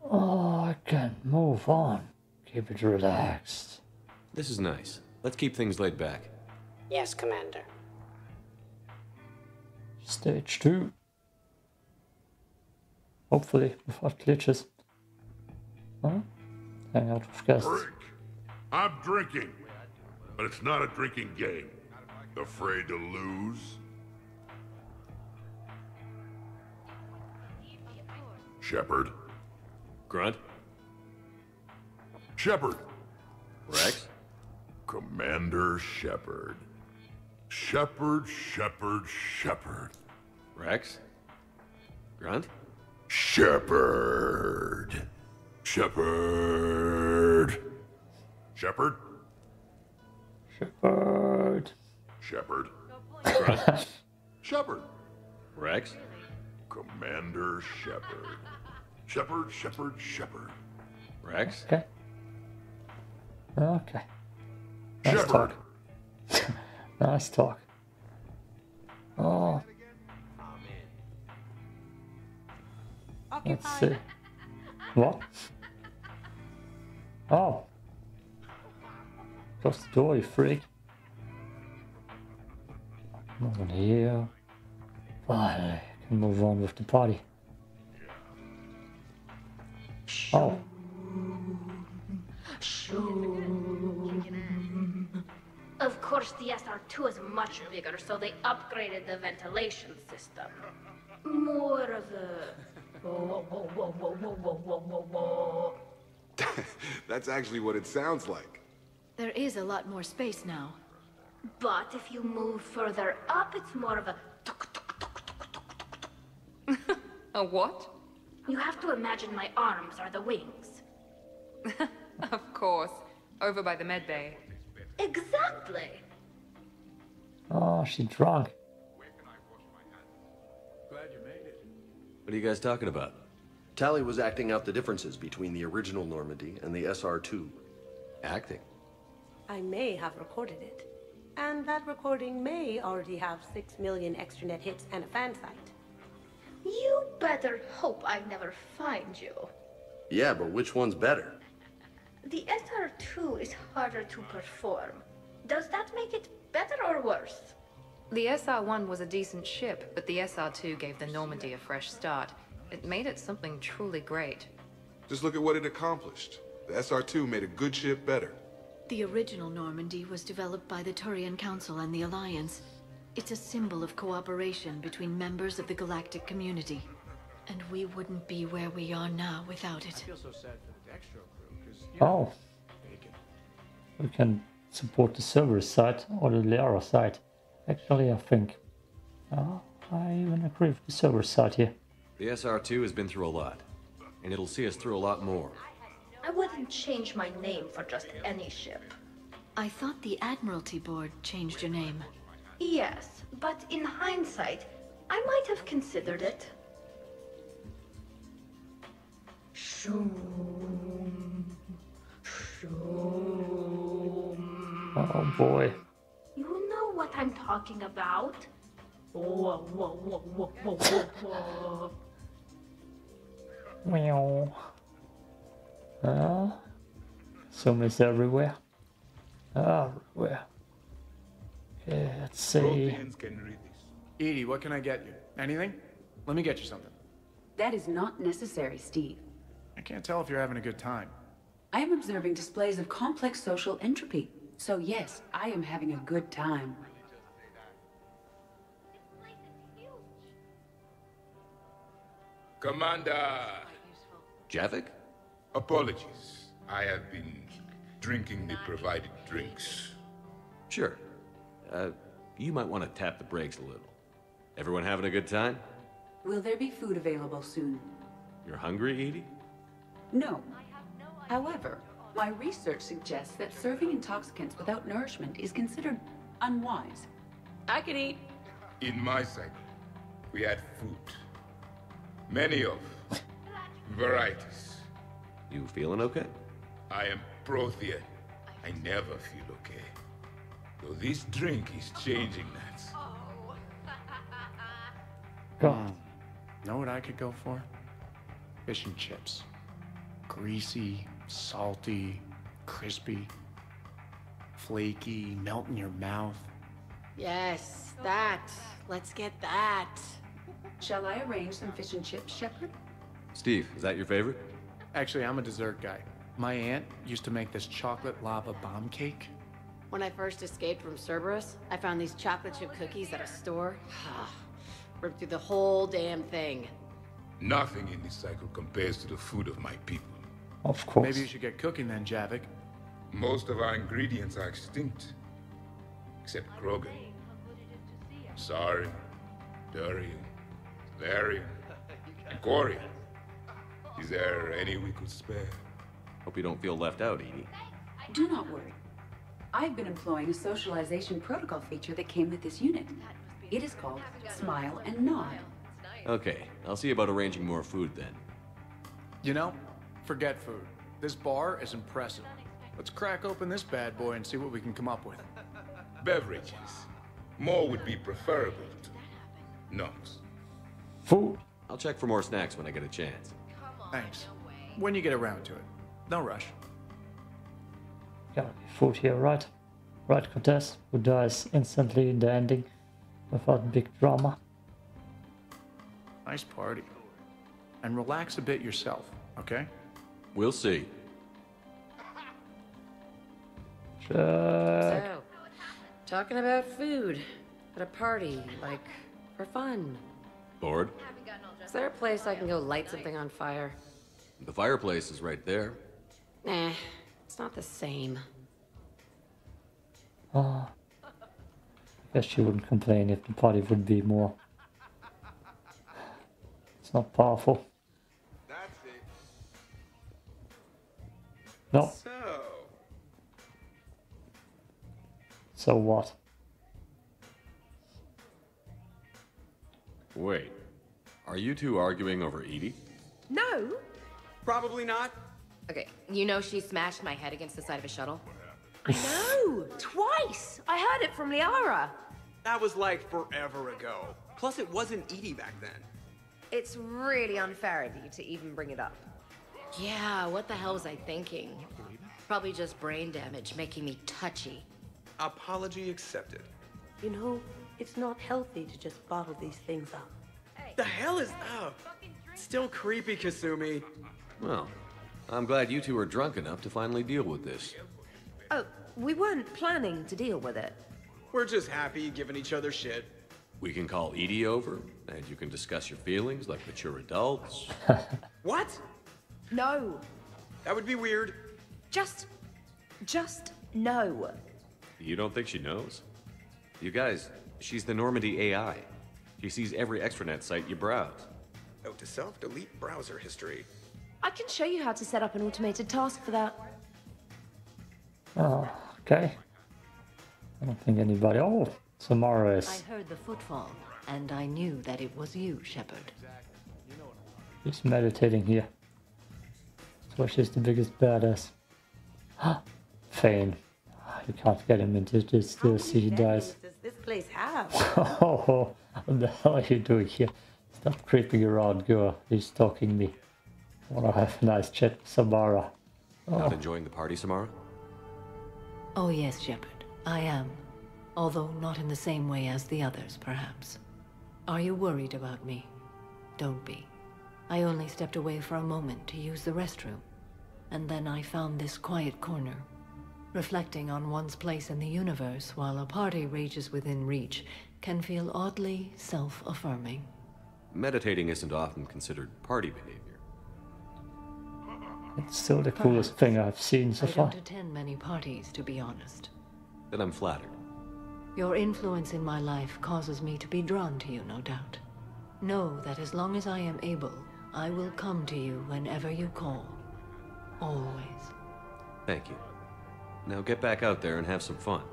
Oh, I can't move on. Keep it relaxed. This is nice. Let's keep things laid back. Yes, Commander. Stage two. Hopefully, without glitches. Huh? Hang out with guests. Drink. I'm drinking. But it's not a drinking game. Afraid to lose? Shepard. Grunt. Shepard. Wrex. Commander Shepard. Shepard, Shepard, Shepard. Wrex. Grunt. Shepard. Shepard. Shepard. Shepard. Shepard. Grunt. Shepard. Wrex. Commander Shepard. Shepard, Shepard, Shepard. Wrex. Okay. Okay. Nice Shepard. talk. nice talk. Oh. Let's see. What? Oh. Close the door, you freak. Move on here. Finally, I can move on with the party. Oh. Of course, the SR2 is much bigger, so they upgraded the ventilation system. More of a. That's actually what it sounds like. There is a lot more space now. But if you move further up, it's more of a. A what? You have to imagine my arms are the wings. Of course. Over by the med bay. Exactly. Oh, she's drunk. What are you guys talking about? Tali was acting out the differences between the original Normandy and the SR-2. Acting? I may have recorded it. And that recording may already have six million extranet hits and a fan site. You better hope I never find you. Yeah, but which one's better? The SR2 is harder to perform. Does that make it better or worse? The SR-1 was a decent ship, but the SR-2 gave the Normandy a fresh start. It made it something truly great. Just look at what it accomplished. The SR-2 made a good ship better. The original Normandy was developed by the Turian Council and the Alliance. It's a symbol of cooperation between members of the galactic community. And we wouldn't be where we are now without it. feel so sad for the Dextro crew, because, Oh. We can support the Cerberus side or the Liara side. Actually, I think. Uh, I even agree with the Cerberus side here. The SR2 has been through a lot, and it'll see us through a lot more. I wouldn't change my name for just any ship. I thought the Admiralty Board changed your name. Yes, but in hindsight, I might have considered it. Shoom. Shoom. Oh boy. You know what I'm talking about? Whoa, whoa, whoa, whoa, whoa, whoa, whoa. Meow. Uh, zombies everywhere. Everywhere. Okay, let's see. Protheans can read this. EDI, what can I get you? Anything? Let me get you something. That is not necessary, Steve. I can't tell if you're having a good time. I am observing displays of complex social entropy. So yes, I am having a good time. Commander! Javik? Apologies. I have been drinking the provided drinks. Sure. Uh, you might want to tap the brakes a little. Everyone having a good time? Will there be food available soon? You're hungry, EDI? No. However, my research suggests that serving intoxicants without nourishment is considered unwise. I can eat. In my cycle, we had food. Many of varieties. You feeling okay? I am Prothean. I never feel okay. Though this drink is changing that. God. Know what I could go for? Fish and chips. Greasy, salty, crispy, flaky, melt in your mouth. Yes, that. Let's get that. Shall I arrange some fish and chips, Shepard? Steve, is that your favorite? Actually, I'm a dessert guy. My aunt used to make this chocolate lava bomb cake. When I first escaped from Cerberus, I found these chocolate chip cookies at a store. Ah, ripped through the whole damn thing. Nothing in this cycle compares to the food of my people. Of course. Maybe you should get cooking then, Javik. Most of our ingredients are extinct. Except Krogan. Sorry. Durian. Larian. And Corian. Is there any we could spare? Hope you don't feel left out, EDI. Do not worry. I've been employing a socialization protocol feature that came with this unit. It is called Smile and Nod. Okay, I'll see about arranging more food then. You know, forget food. This bar is impressive. Let's crack open this bad boy and see what we can come up with. Beverages. More would be preferable to Nux. Food. I'll check for more snacks when I get a chance. Thanks. When you get around to it. No rush. Gotta be food here, right? Right, Cortez, who dies instantly in the ending without big drama. Nice party. And relax a bit yourself, okay? We'll see. Check. So, talking about food at a party, like for fun. Bored? Is there a place I can go light something on fire? The fireplace is right there. Nah, it's not the same. Ah. I guess she wouldn't complain if the party would be more. It's not powerful. That's it. No. So, So what? Wait. Are you two arguing over EDI? No. probably not. Okay, you know she smashed my head against the side of a shuttle? I know. Twice. I heard it from Liara. That was like forever ago. Plus, it wasn't EDI back then. It's really unfair of you to even bring it up. Yeah, what the hell was I thinking? Probably just brain damage making me touchy. Apology accepted. You know, it's not healthy to just bottle these things up. The hell is up? Still creepy, Kasumi. Well, I'm glad you two are drunk enough to finally deal with this. Oh, we weren't planning to deal with it. We're just happy giving each other shit. We can call EDI over, and you can discuss your feelings like mature adults. What? No. That would be weird. Just. Just no. You don't think she knows? You guys, she's the Normandy AI. She sees every extranet site you browse. Note to self, delete browser history. I can show you how to set up an automated task for that. Oh, okay. I don't think anybody. Oh, Samara I heard the footfall, and I knew that it was you, Shepard. He's meditating here. So she's the biggest badass. Thane. You can't get him into this DLC, he dies. Does this place have? Oh, Oh, what the hell are you doing here? Stop creeping around, girl. He's stalking me. I wanna have a nice chat with Samara. Not oh. enjoying the party, Samara? Oh, yes, Shepard, I am. Although not in the same way as the others, perhaps. Are you worried about me? Don't be. I only stepped away for a moment to use the restroom. And then I found this quiet corner. Reflecting on one's place in the universe while a party rages within reach can feel oddly self affirming. Meditating isn't often considered party behavior. It's still the coolest thing I've seen so I far. don't attend many parties, to be honest. Then I'm flattered. Your influence in my life causes me to be drawn to you, no doubt. Know that as long as I am able, I will come to you whenever you call. Always. Thank you. Now get back out there and have some fun.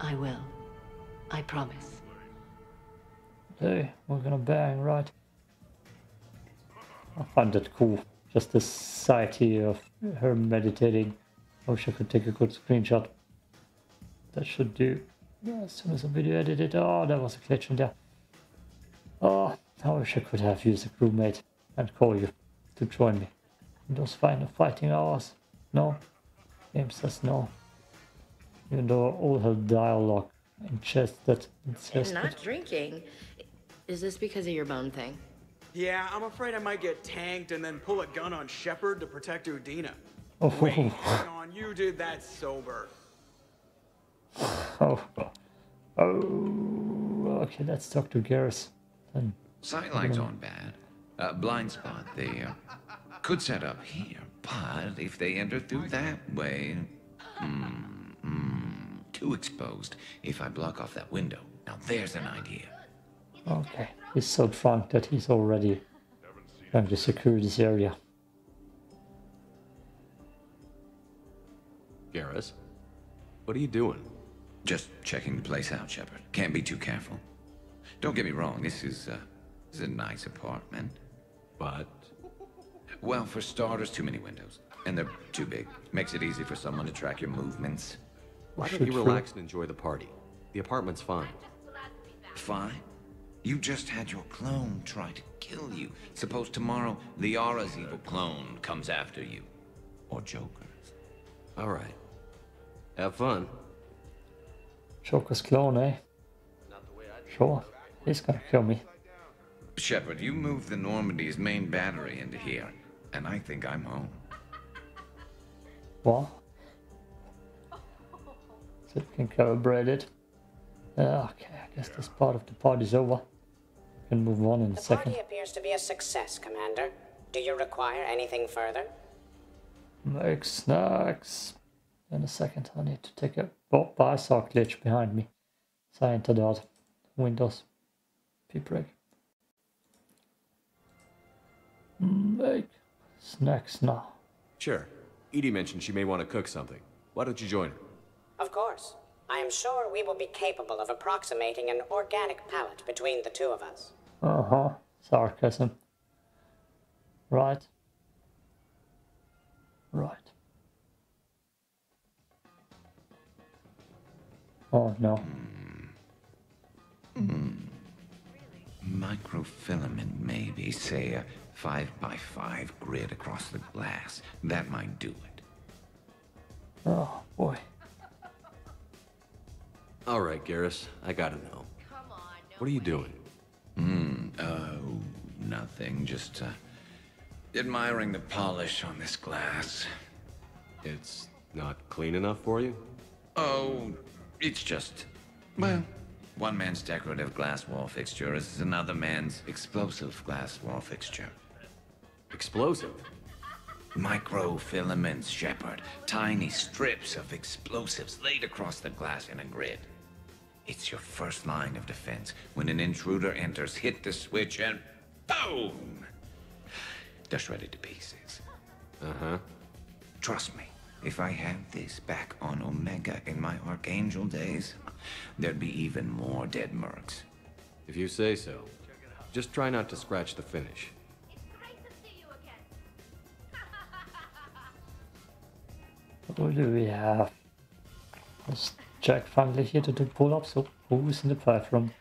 I will. I promise. Hey, we're gonna bang, right? I find it cool. Just the sight here of her meditating. I wish I could take a good screenshot. That should do. Yeah, as soon as the video edited. Oh, there was a glitch in there. Oh, I wish I could have used a crewmate and call you to join me. In those final fighting hours. No? Game says no. Even though all her dialogue in chest that it says And not drinking. Is this because of your bone thing? Yeah, I'm afraid I might get tanked and then pull a gun on Shepard to protect Udina. Oh. Wait, hang on, you did that sober. Oh. Oh. Okay, let's talk to Garrus. Then Sightlights aren't bad. Uh, blind spot. They uh, could set up here, but if they enter through that way, mm, mm, too exposed. If I block off that window, now there's an idea. Okay, he's so drunk that he's already trying to secure this area. Garrus, what are you doing? Just checking the place out, Shepard. Can't be too careful. Don't get me wrong, this is, uh, this is a nice apartment. But? Well, for starters, too many windows. And they're too big. Makes it easy for someone to track your movements. Why don't you relax and enjoy the party? The apartment's fine. Fine? You just had your clone try to kill you. Suppose tomorrow the Aura's evil clone comes after you. Or Joker's. All right. Have fun. Joker's clone, eh? Sure, he's gonna kill me. Shepard, you moved the Normandy's main battery into here, and I think I'm home. What? So we can calibrate it. Uh, okay, I guess this part of the party's over. We can move on in a The second. party appears to be a success, Commander. Do you require anything further? Make snacks. In a second, I need to take a. Oh, but I saw a glitch behind me. So I entered out. Windows. P break. Make snacks now. Sure. EDI mentioned she may want to cook something. Why don't you join her? Of course. I am sure we will be capable of approximating an organic palate between the two of us. Uh huh. Sarcasm. Right. Right. Oh no. Microfilament, maybe. Say a 5 by 5 grid across the glass. That might do it. Oh boy. All right, Garrus. I gotta know. What are you doing? Hmm. Oh, nothing. Just uh, admiring the polish on this glass. It's not clean enough for you? Oh, it's just. Well, one man's decorative glass wall fixture is another man's explosive glass wall fixture. Explosive? Microfilaments, Shepard. Tiny strips of explosives laid across the glass in a grid. It's your first line of defense. When an intruder enters, hit the switch and boom! They're shredded to pieces. Uh-huh. Trust me, if I had this back on Omega in my Archangel days, there'd be even more dead mercs. If you say so. Just try not to scratch the finish. What do we have? Is Jack finally here to do pull-ups? Oh, who's in the bathroom?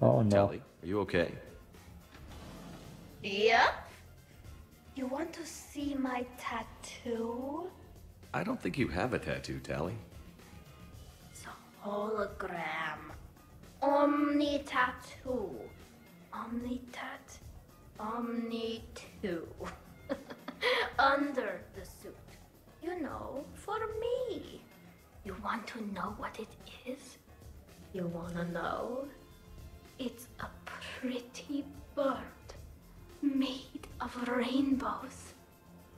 Oh no. Tali, are you okay? Yep. You want to see my tattoo? I don't think you have a tattoo, Tali. It's a hologram. Omni tattoo. Omni tat. Omni two. Under the suit. You know, for me. You want to know what it is? You wanna know? It's a pretty bird made of rainbows.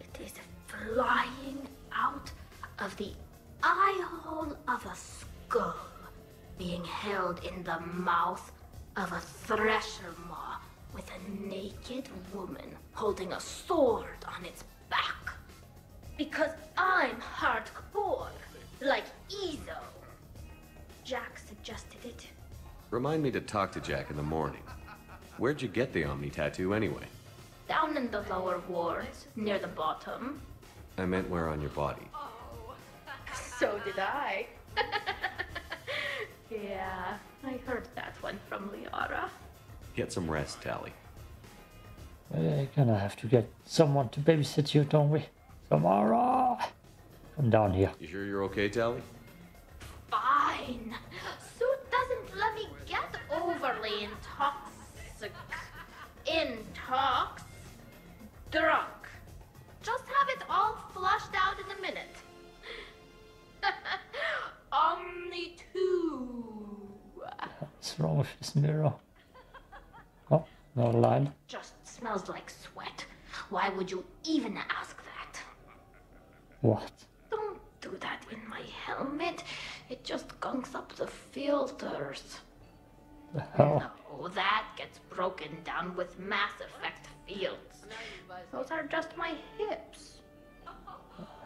It is flying out of the eye hole of a skull, being held in the mouth of a thresher maw with a naked woman holding a sword on its back. Because I'm hardcore, like Ezo. Jack suggested it. Remind me to talk to Jack in the morning. Where'd you get the Omni tattoo anyway? Down in the lower wards, near the bottom. I meant where on your body. Oh. So did I. yeah, I heard that one from Liara. Get some rest, Tali. We're gonna have to get someone to babysit you, don't we? Samara! Come down here. You sure you're okay, Tali? Fine. Suit doesn't let me get overly intoxic. Intox. Drunk. Just have it all flushed out in a minute. Omni 2. What's wrong with this mirror? Oh, Not a line. Just smells like sweat. Why would you even ask that? What? Don't that in my helmet. It just gunks up the filters. The hell? Oh, that gets broken down with Mass Effect fields. Those are just my hips.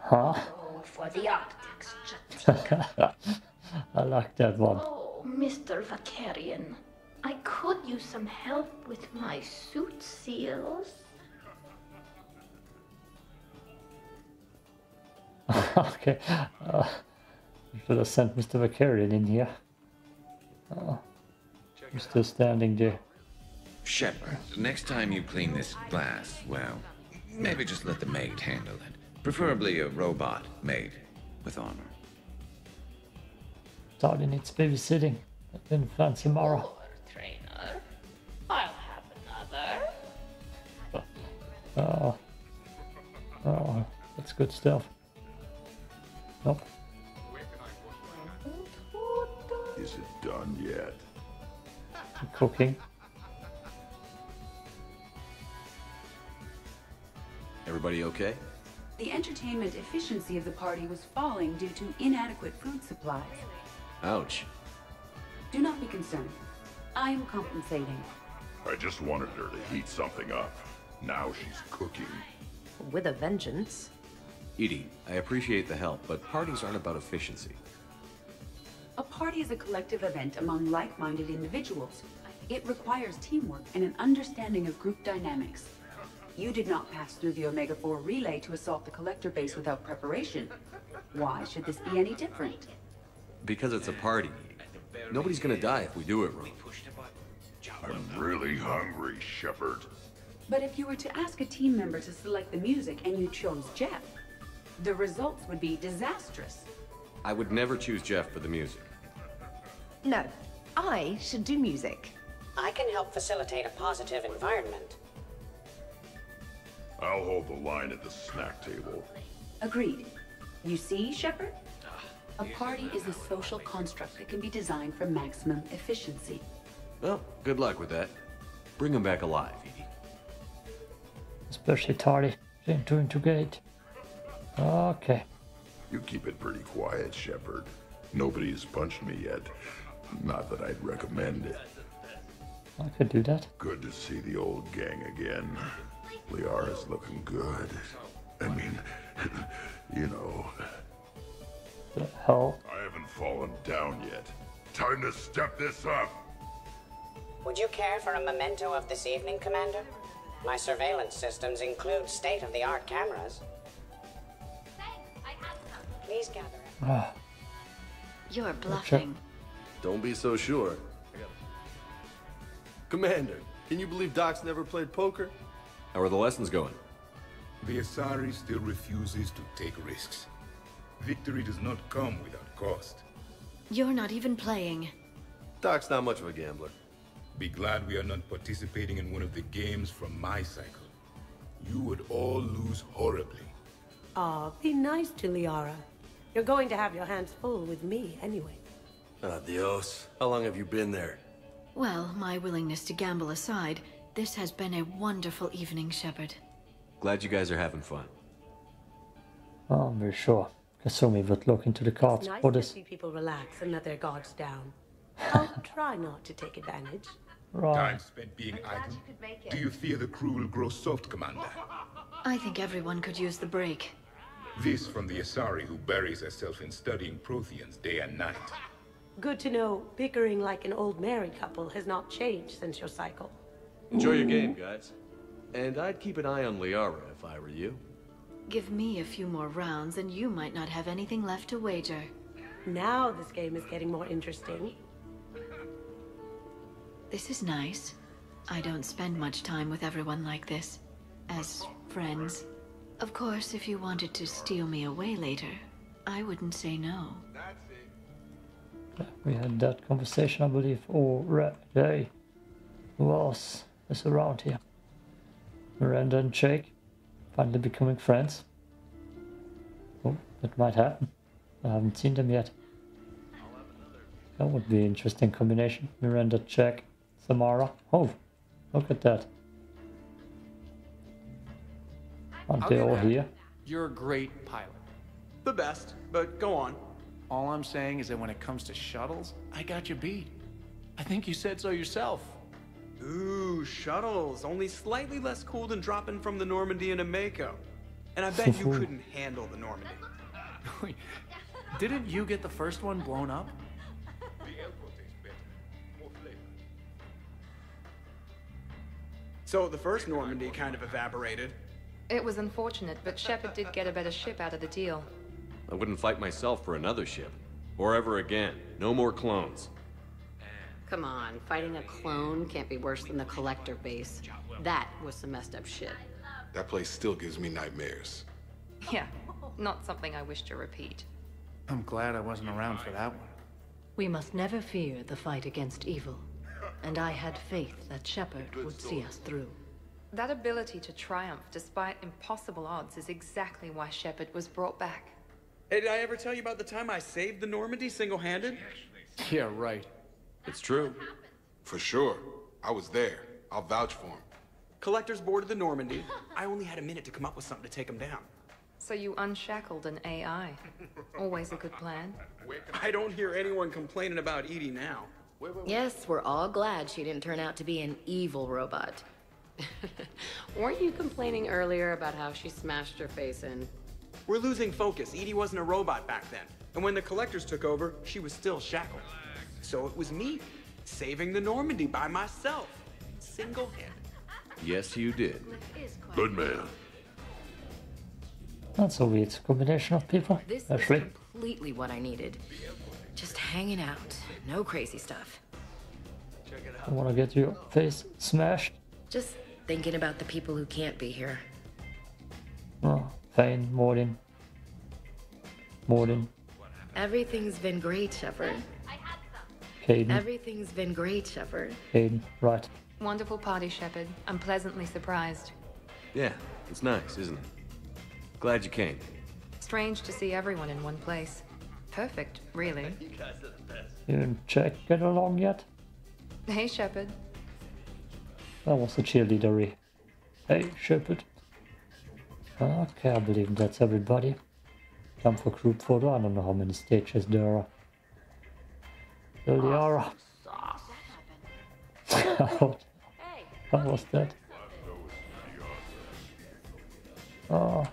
Huh? Oh, for the optics. I like that one. Oh, Mr. Vakarian. I could use some help with my suit seals. okay. Uh, should have sent Mr. Vakarian in here. Uh, he's still standing there. Shepard, next time you clean this glass, well, maybe just let the maid handle it. Preferably a robot maid with armor. Charlie needs babysitting. In fancy Mara. Trainer. I'll have another. Uh, oh, that's good stuff. Nope. Is it done yet? Cooking. Everybody okay? The entertainment efficiency of the party was falling due to inadequate food supplies. Ouch. Do not be concerned. I am compensating. I just wanted her to heat something up. Now she's cooking. With a vengeance. EDI, I appreciate the help, but parties aren't about efficiency. A party is a collective event among like-minded individuals. It requires teamwork and an understanding of group dynamics. You did not pass through the Omega-4 relay to assault the Collector base without preparation. Why should this be any different? Because it's a party. Nobody's gonna die if we do it wrong. I'm really hungry, Shepard. But if you were to ask a team member to select the music and you chose Jeff, the results would be disastrous. I would never choose Jeff for the music. No, I should do music. I can help facilitate a positive environment. I'll hold the line at the snack table. Agreed. You see, Shepard? A party is a social construct that can be designed for maximum efficiency. Well, good luck with that. Bring him back alive, EDI. Especially Tardy. She ain't doing too great. Okay. You keep it pretty quiet, Shepard. Nobody's punched me yet. Not that I'd recommend it. I could do that. Good to see the old gang again. Liara's looking good. I mean, you know. The hell? I haven't fallen down yet. Time to step this up. Would you care for a memento of this evening, Commander? My surveillance systems include state-of-the-art cameras. Please gather. Ah, You're bluffing. Don't be so sure. Commander, can you believe Doc's never played poker? How are the lessons going? The Asari still refuses to take risks. Victory does not come without cost. You're not even playing. Doc's not much of a gambler. Be glad we are not participating in one of the games from my cycle. You would all lose horribly. Aw, be nice to Liara. You're going to have your hands full with me anyway. Adios. How long have you been there? Well, my willingness to gamble aside, this has been a wonderful evening, Shepard. Glad you guys are having fun. oh, I'm very sure. Kasumi would look into the cards. It's nice What to is see people relax and let their guards down. I'll try not to take advantage. right? Time spent being idle. Do you fear the crew will grow soft, Commander? I think everyone could use the break. This from the Asari who buries herself in studying Protheans day and night. Good to know bickering like an old married couple has not changed since your cycle. Enjoy your game, guys. And I'd keep an eye on Liara if I were you. Give me a few more rounds and you might not have anything left to wager. Now this game is getting more interesting. This is nice. I don't spend much time with everyone like this. As friends. Of course, if you wanted to steal me away later, I wouldn't say no. We had that conversation, I believe, already. Who else is around here? Miranda and Jake finally becoming friends. Oh, that might happen. I haven't seen them yet. That would be an interesting combination. Miranda, Jack, Samara. Oh, Look at that. Aren't I'll they give all that. here? You're a great pilot. The best, but go on. All I'm saying is that when it comes to shuttles, I got you beat. I think you said so yourself. Ooh, shuttles. Only slightly less cool than dropping from the Normandy into Mako. And I bet you couldn't handle the Normandy. Wait, Didn't you get the first one blown up? So the first Normandy kind of evaporated. It was unfortunate, but Shepard did get a better ship out of the deal. I wouldn't fight myself for another ship. Or ever again. No more clones. Come on, fighting a clone can't be worse than the collector base. That was some messed up shit. That place still gives me nightmares. Yeah, not something I wish to repeat. I'm glad I wasn't around for that one. We must never fear the fight against evil. And I had faith that Shepard would see us through. That ability to triumph despite impossible odds is exactly why Shepard was brought back. Hey, did I ever tell you about the time I saved the Normandy single-handed? Yeah, right. It's true. For sure. I was there. I'll vouch for him. Collectors boarded the Normandy. I only had a minute to come up with something to take them down. So you unshackled an AI. Always a good plan. I don't hear anyone complaining about EDI now. Yes, we're all glad she didn't turn out to be an evil robot. Weren't you complaining earlier about how she smashed her face in? We're losing focus. EDI wasn't a robot back then. And when the collectors took over, she was still shackled. So it was me, saving the Normandy by myself. Single-handed. Yes, you did. Good man. That's a weird combination of people, This actually. is completely what I needed. Just hanging out. No crazy stuff. I wanna get your face smashed. Just thinking about the people who can't be here. Oh, Thane, Morden. Mordin, Everything's been great, Shepard. Kaidan, Everything's been great, Shepard. Kaidan, right. Wonderful party, Shepard. I'm pleasantly surprised. Yeah, it's nice, isn't it? Glad you came. Strange to see everyone in one place. Perfect, really. You and Jack get along yet? Hey, Shepard. That was a cheerleadery. Hey, Shepard. Okay, I believe that's everybody. Time for group photo. I don't know how many stages there are. There they are. what what was that? Oh,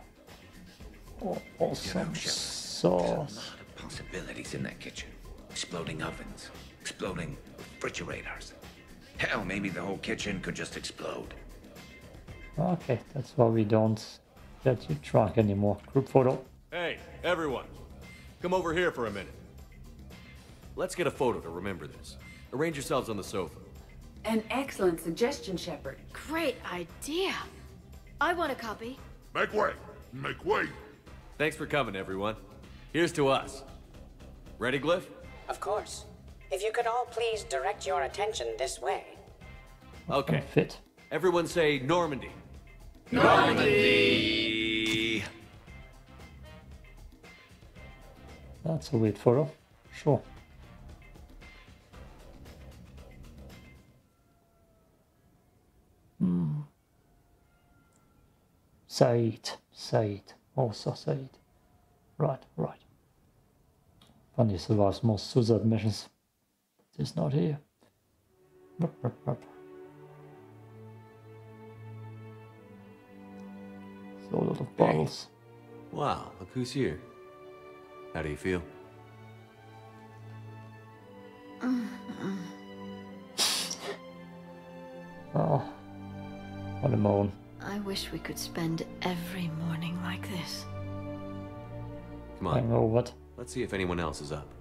oh awesome sauce. Possibilities in that kitchen. Exploding ovens, exploding refrigerators. Hell, maybe the whole kitchen could just explode. Okay, that's why we don't get you drunk anymore. Group photo. Hey, everyone. Come over here for a minute. Let's get a photo to remember this. Arrange yourselves on the sofa. An excellent suggestion, Shepard. Great idea. I want a copy. Make way! Make way! Thanks for coming, everyone. Here's to us. Ready, Glyph? Of course. If you could all please direct your attention this way. Okay. Fit. Everyone say Normandy. Normandy! That's a weird photo. Sure. Hmm. Said. Said. Also Said. Right, right. Funny survives most suicide missions. But he's not here. Rup, rup, rup. So a lot of bottles. Wow, look who's here. How do you feel? Oh, what a moan. I wish we could spend every morning like this. Come on. I on. know what. Let's see if anyone else is up.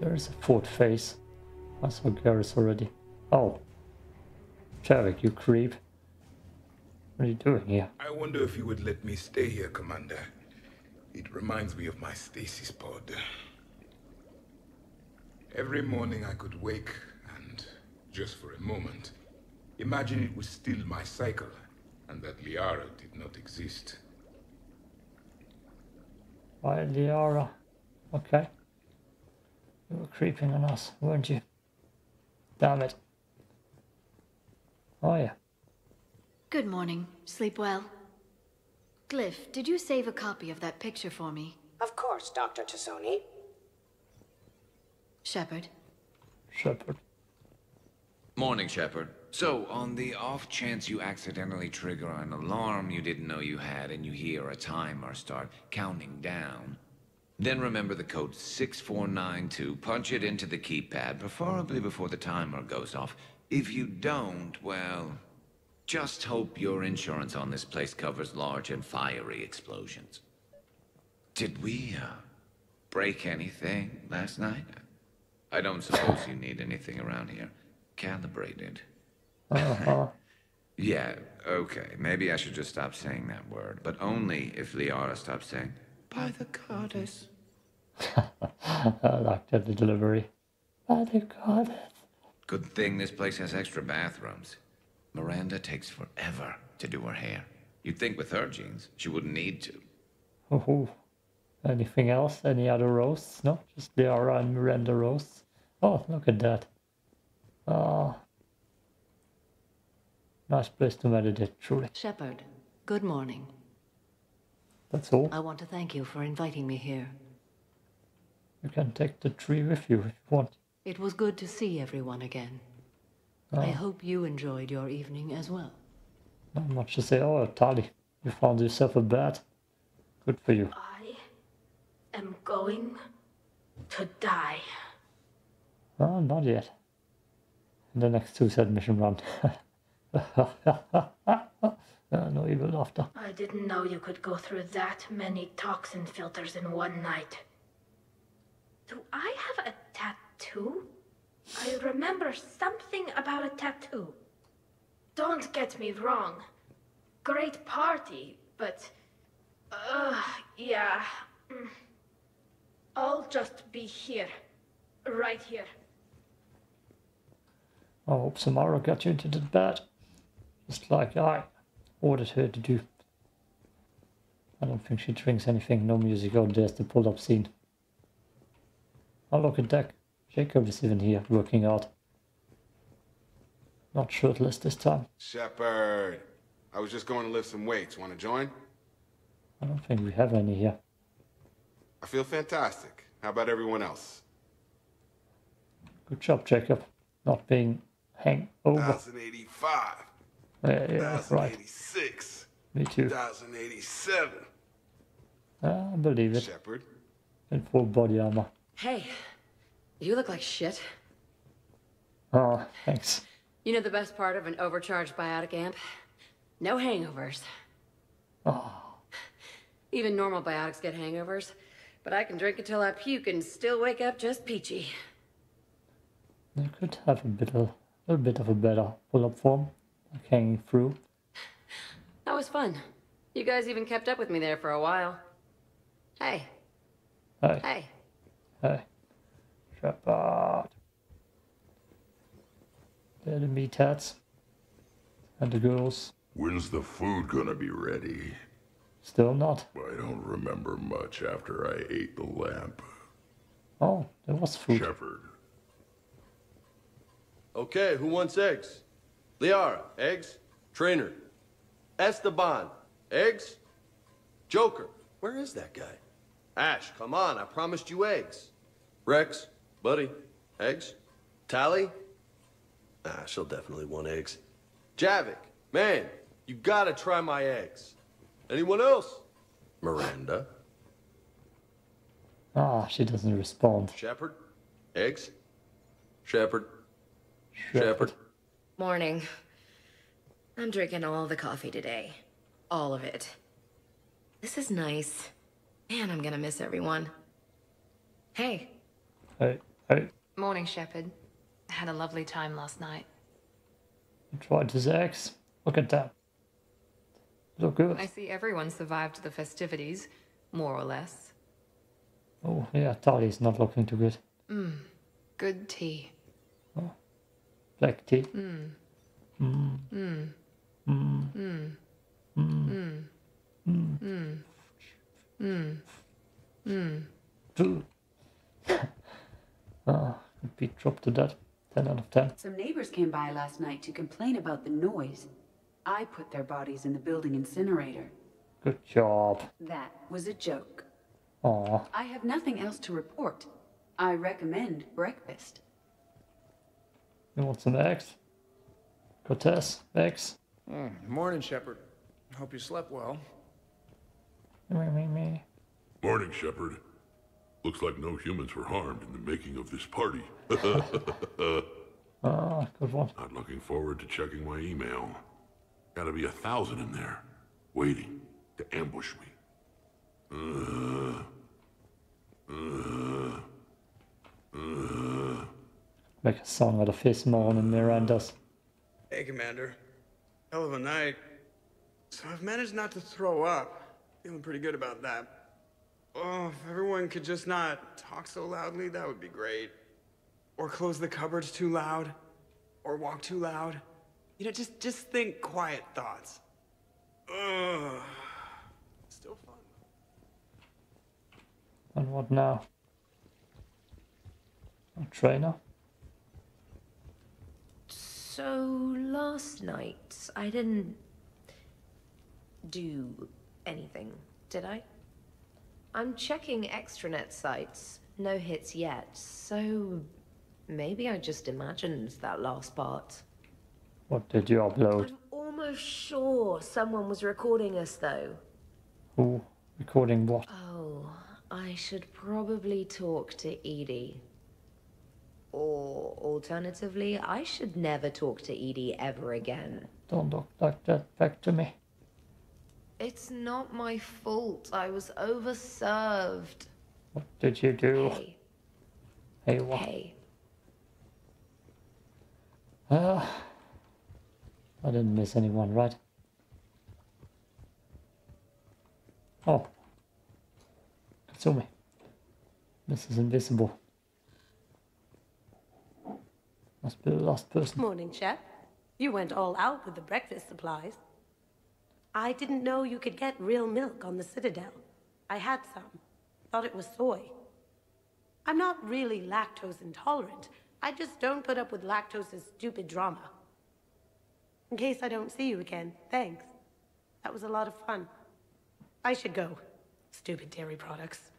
There's a fourth face. I saw Garrus already. Oh. Javik, you creep. What are you doing here? I wonder if you would let me stay here, Commander. It reminds me of my stasis pod. Every morning I could wake and, just for a moment, imagine it was still my cycle and that Liara did not exist. Why, Liara? Okay. You were creeping on us, weren't you? Damn it. Oh yeah. Good morning. Sleep well? Glyph, did you save a copy of that picture for me? Of course, Dr. T'Soni. Shepard. Shepard. Morning, Shepard. So, on the off chance you accidentally trigger an alarm you didn't know you had and you hear a timer start counting down, then remember the code 6492, punch it into the keypad, preferably before the timer goes off. If you don't, well, just hope your insurance on this place covers large and fiery explosions. Did we, uh, break anything last night? I don't suppose you need anything around here. Calibrated. Uh-huh. Yeah, okay. Maybe I should just stop saying that word, but only if Liara stops saying, by the goddess. I like that delivery. By the goddess. Good thing this place has extra bathrooms. Miranda takes forever to do her hair. You'd think with her genes, she wouldn't need to. Oh, anything else? Any other roasts? No, just Liara and Miranda roasts. Oh, look at that. Ah. nice place to meditate, truly. Shepard, good morning. That's all. I want to thank you for inviting me here. You can take the tree with you if you want. It was good to see everyone again. Oh. I ah. hope you enjoyed your evening as well. Not much to say. Oh, Tali, you found yourself a bed. Good for you. I am going to die. Oh, not yet. In the next suicide mission run. Uh, no evil laughter. I didn't know you could go through that many toxin filters in one night. Do I have a tattoo? I remember something about a tattoo. Don't get me wrong. Great party, but. Uh, yeah. Mm. I'll just be here. Right here. I hope Samara got you into the bed. Just like I ordered her to do. I don't think she drinks anything. No music. Oh, there's the pull-up scene. Oh, look at that. Jacob is even here, working out. Not shirtless this time. Shepard, I was just going to lift some weights. Want to join? I don't think we have any here. I feel fantastic. How about everyone else? Good job, Jacob. Not being hang over. 1085. Yeah, yeah, right. Me too. 1087. Uh, I believe it. Shepard. In full body armor. Hey, you look like shit. Oh, thanks. You know the best part of an overcharged biotic amp? No hangovers. Oh. Even normal biotics get hangovers, but I can drink until I puke and still wake up just peachy. You could have a bit of, a little bit of a better pull-up form, like hanging through. That was fun. You guys even kept up with me there for a while. Hey. Hey. Hey. Hey. Shepard. They're the meatheads. And the girls. When's the food gonna be ready? Still not. I don't remember much after I ate the lamp. Oh, there was food. Shepard. Okay, who wants eggs? Liara, eggs? Traynor. Esteban, eggs? Joker, where is that guy? Ash, come on, I promised you eggs. Wrex, buddy, eggs? Tali? Ah, she'll definitely want eggs. Javik, man, you gotta try my eggs. Anyone else? Miranda. Ah, she doesn't respond. Shepard? Eggs? Shepard? Shepard. Morning. I'm drinking all the coffee today. All of it. This is nice. Man, I'm gonna miss everyone. Hey. Hey, hey. Morning, Shepard. Had a lovely time last night. You tried his eggs. Look at that. Look good. I see everyone survived the festivities, more or less. Oh, yeah, Tali's not looking too good. Mmm. Good tea. Mmm. Mm. Mmm. Mm. Mmm. Mm. Mmm. Mm. Mmm. Mmm. Mmm. Two. ah, beat drop to that. 10 9 out of 10. Some neighbors came by last night to complain about the noise. I put their bodies in the building incinerator. Good job. That was a joke. Aw. I have nothing else to report. I recommend breakfast. You want some eggs? Cortez, eggs? Mm, morning, Shepard. Hope you slept well. Me, me, me. Morning, Shepard. Looks like no humans were harmed in the making of this party. Ah, good one. Not looking forward to checking my email. Gotta be a thousand in there, waiting to ambush me. Uh, uh, Make a song out of his morning and Miranda's. Hey, Commander. Hell of a night. So I've managed not to throw up. Feeling pretty good about that. Oh, if everyone could just not talk so loudly, that would be great. Or close the cupboards too loud. Or walk too loud. You know, just just think quiet thoughts. Ugh. Still fun. And what now? A trainer? So last night, I didn't do anything, did I? I'm checking extranet sites. No hits yet, so maybe I just imagined that last part. What did you upload? I'm almost sure someone was recording us, though. Who? Recording what? Oh, I should probably talk to EDI. Or alternatively, I should never talk to EDI ever again. Don't look like that back to me. It's not my fault. I was overserved. What did you do? Hey. Hey, what? Hey. Uh, I didn't miss anyone, right? Oh. Kasumi. This is invisible. Must be the last person. Morning, Chef. You went all out with the breakfast supplies. I didn't know you could get real milk on the Citadel. I had some. Thought it was soy. I'm not really lactose intolerant. I just don't put up with lactose's stupid drama. In case I don't see you again, thanks. That was a lot of fun. I should go. Stupid dairy products.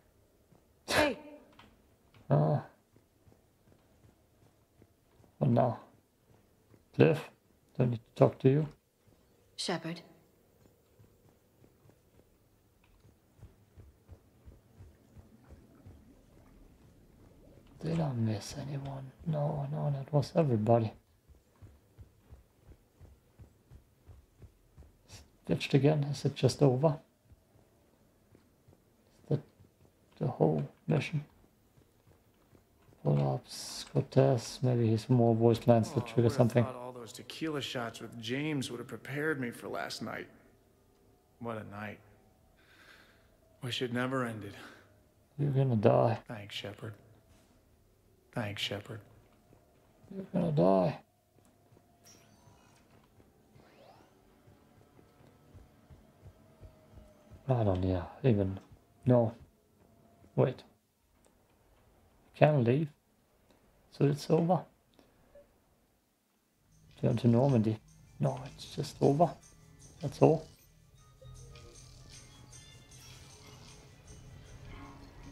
Hey, Ah. What now? Cliff? Don't need to talk to you. Shepard, Did I miss anyone? No, no, that was everybody. Stitched again? Is it just over? Is that the whole mission? Cortez, maybe he's more voice lines to Oh, trigger something. all those tequila shots with James would have prepared me for last night. What a night. Wish it never ended. You're gonna die. Thanks, Shepard. Thanks, Shepard. You're gonna die. I don't yeah, uh, even no. Wait. Can leave. So it's er over. Turn er to Normandy. No, it's er just over. That's all.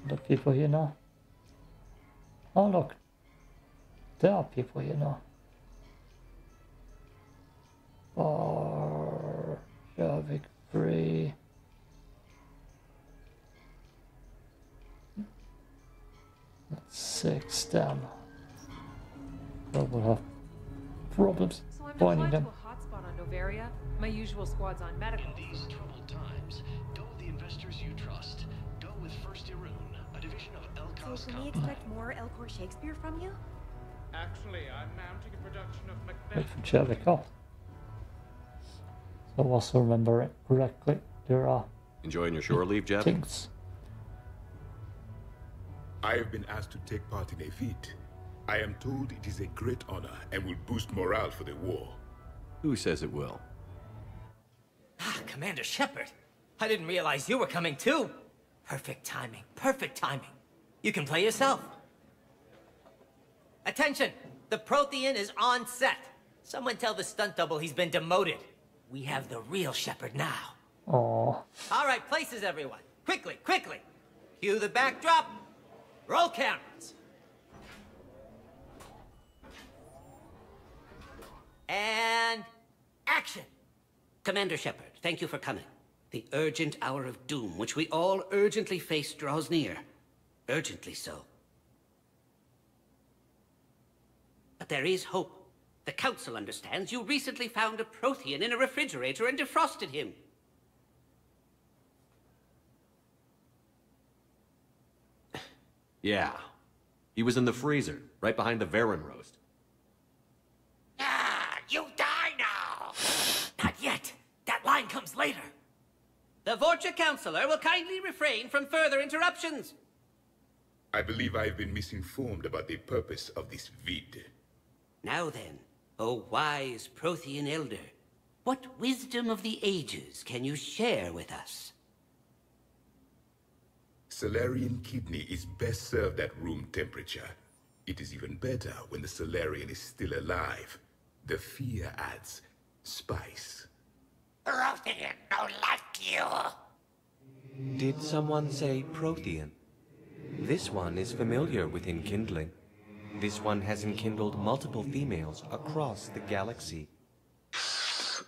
There people here now? Oh look. There are people here now. Bar Javik free. That's six down. Oh, well, we'll have problems So I'm finding them. to a hotspot on Noveria. My usual squad's on medical. In these troubled times, go with the investors you trust. Go with First Irun, a division of So Elkos can we expect more Elcor Shakespeare from you? Actually, I'm mounting a production of Macbeth. Wait for Javik up. So also remember it correctly. There are Enjoying your shore leave, Jeff? things. I have been asked to take part in a feat. I am told it is a great honor and will boost morale for the war. Who says it will? Ah, Commander Shepard. I didn't realize you were coming too. Perfect timing. Perfect timing. You can play yourself. Attention! The Prothean is on set. Someone tell the stunt double he's been demoted. We have the real Shepard now. Oh. All right, places, everyone. Quickly, quickly. Cue the backdrop. Roll cameras. And action. Commander Shepard, thank you for coming. The urgent hour of doom, which we all urgently face, draws near. Urgently so. But there is hope. The Council understands you recently found a Prothean in a refrigerator and defrosted him. Yeah. He was in the freezer, right behind the varren roast. Ah, you die now! Not yet. That line comes later. The Vorcha Councilor will kindly refrain from further interruptions. I believe I have been misinformed about the purpose of this vid. Now then, O wise Prothean Elder, what wisdom of the ages can you share with us? Salarian kidney is best served at room temperature. It is even better when the Salarian is still alive. The fear adds spice. Prothean don't like you. Did someone say Prothean? This one is familiar with enkindling. This one has enkindled multiple females across the galaxy.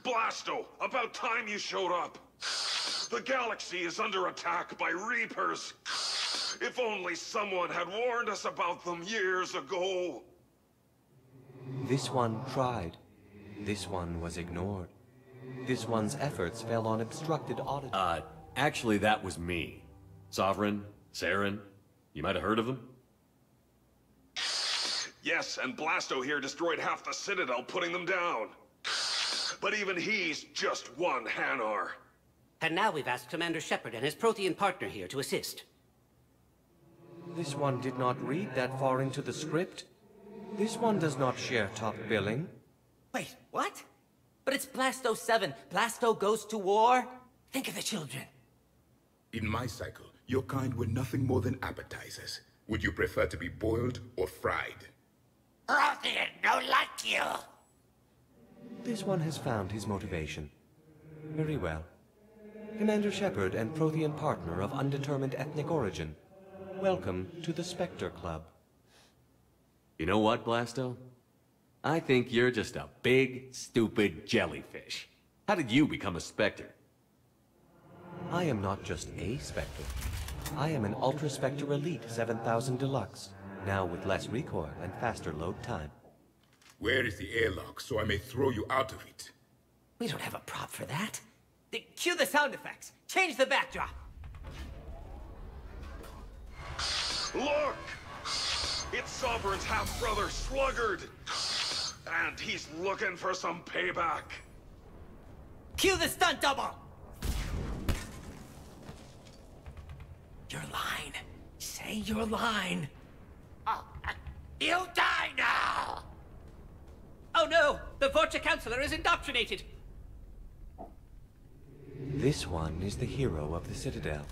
Blasto, about time you showed up. The galaxy is under attack by Reapers. If only someone had warned us about them years ago. This one tried. This one was ignored. This one's efforts fell on obstructed audit. Uh, actually that was me. Sovereign, Saren, you might have heard of them? Yes, and Blasto here destroyed half the Citadel, putting them down. But even he's just one Hanar. And now we've asked Commander Shepard and his Prothean partner here to assist. This one did not read that far into the script. This one does not share top billing. Wait, what? But it's Blasto 7. Blasto goes to war? Think of the children. In my cycle, your kind were nothing more than appetizers. Would you prefer to be boiled or fried? Prothean don't like you. This one has found his motivation. Very well. Commander Shepard and Prothean partner of undetermined ethnic origin. Welcome to the Spectre Club. You know what, Blasto? I think you're just a big, stupid jellyfish. How did you become a Spectre? I am not just a Spectre. I am an Ultra Spectre Elite 7000 Deluxe, now with less recoil and faster load time. Where is the airlock so I may throw you out of it? We don't have a prop for that. Then Cue the sound effects. Change the backdrop. Look! It's Sovereign's half-brother, Sluggard! And he's looking for some payback. Cue the stunt double! Your line. Say your line. Oh, you die now! Oh no! The Vorcha Councilor is indoctrinated! This one is the hero of the Citadel.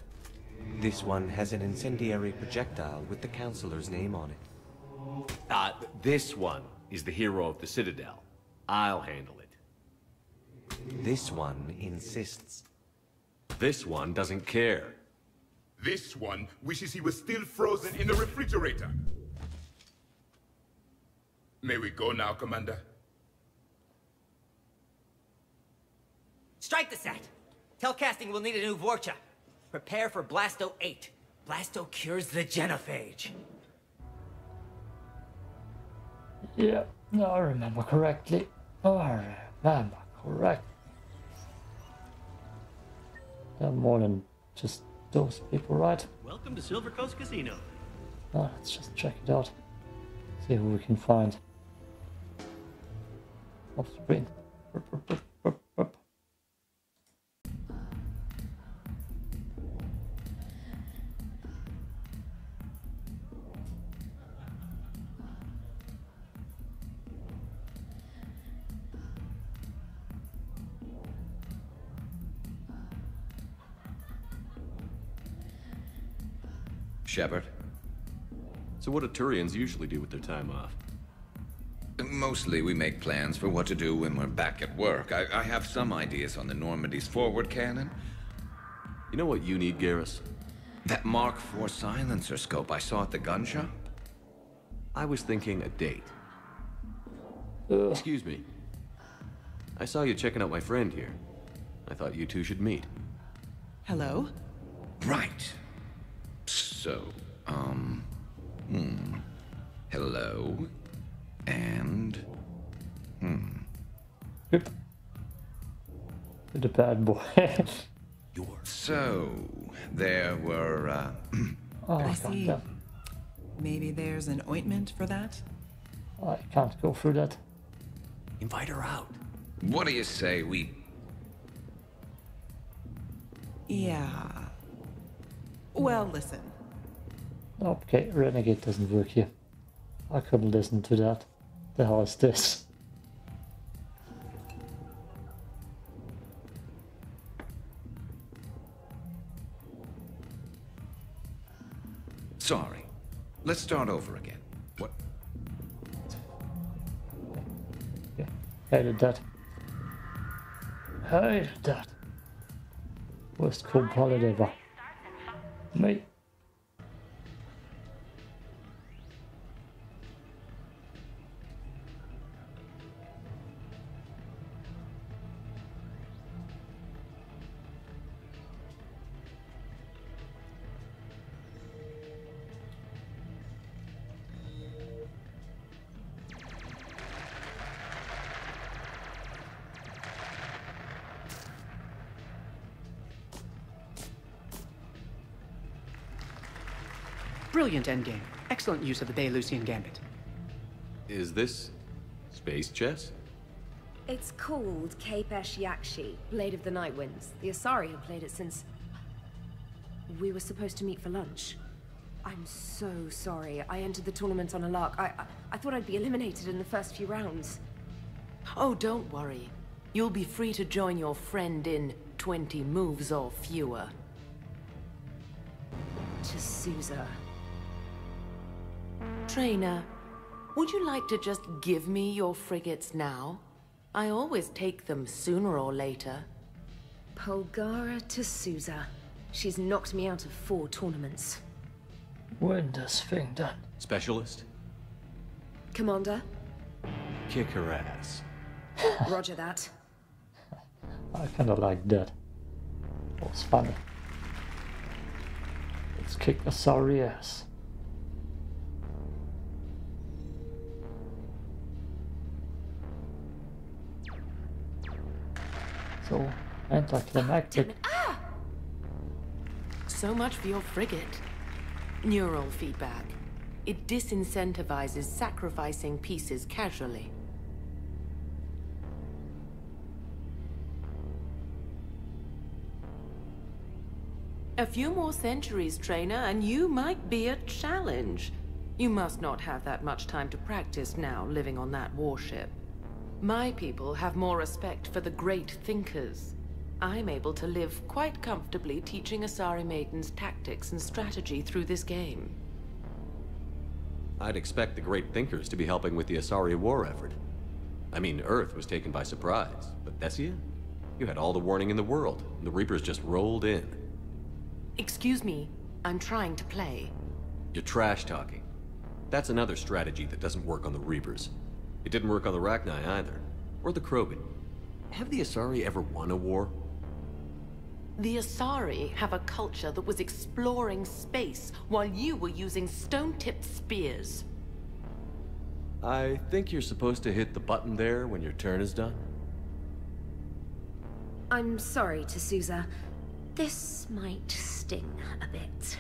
This one has an incendiary projectile with the Councilor's name on it. Uh, this one is the hero of the Citadel. I'll handle it. This one insists. This one doesn't care. This one wishes he was still frozen in the refrigerator. May we go now, Commander? Strike the set. Tell casting we'll need a new Vorcha. Prepare for Blasto 8. Blasto cures the genophage. Yeah, no, I remember correctly. Oh, I remember correct. There are more than just those people, right? Welcome to Silver Coast Casino. Oh, let's just check it out. See who we can find. Off screen. What do Turians usually do with their time off? Mostly we make plans for what to do when we're back at work. I, I have some ideas on the Normandy's forward cannon. You know what you need, Garrus? That Mark IV silencer scope I saw at the gun shop? I was thinking a date. Ugh. Excuse me. I saw you checking out my friend here. I thought you two should meet. Hello? Right. So. Hello. And, hmm. Yep. You're the bad boy. So, there were, uh, oh, I see. damn. Maybe there's an ointment for that? I can't go through that. Invite her out. what do you say we Yeah. Well, listen. Okay, Renegade doesn't work here. I couldn't listen to that. The hell is this? Sorry. Let's start over again. What? Yeah, Hated that. Hated that. Worst co-pilot ever. Me. Endgame. Excellent use of the Baylusian Gambit. Is this space chess? It's called Kapesh Yakshi, Blade of the Night Winds. The Asari have played it since... We were supposed to meet for lunch. I'm so sorry. I entered the tournament on a lark. I, I, I thought I'd be eliminated in the first few rounds. Oh, don't worry. You'll be free to join your friend in 20 moves or fewer. To Sousa. Traynor, would you like to just give me your frigates now? I always take them sooner or later. Polgara to Sousa. She's knocked me out of four tournaments. When does thing done? Specialist? Commander, Kick her ass. roger that. I kinda like that. That was funny. Let's kick a sorry ass. So, anticlimactic. Ah! So much for your frigate. Neural feedback. It disincentivizes sacrificing pieces casually. A few more centuries, Traynor, and you might be a challenge. You must not have that much time to practice now, living on that warship. My people have more respect for the great thinkers. I'm able to live quite comfortably teaching Asari maidens tactics and strategy through this game. I'd expect the great thinkers to be helping with the Asari war effort. I mean, Earth was taken by surprise, but Thessia? You had all the warning in the world, and the Reapers just rolled in. Excuse me, I'm trying to play. You're trash talking. That's another strategy that doesn't work on the Reapers. It didn't work on the Rachni either. Or the Krogan. Have the Asari ever won a war? The Asari have a culture that was exploring space while you were using stone-tipped spears. I think you're supposed to hit the button there when your turn is done. I'm sorry to Sousa. This might sting a bit.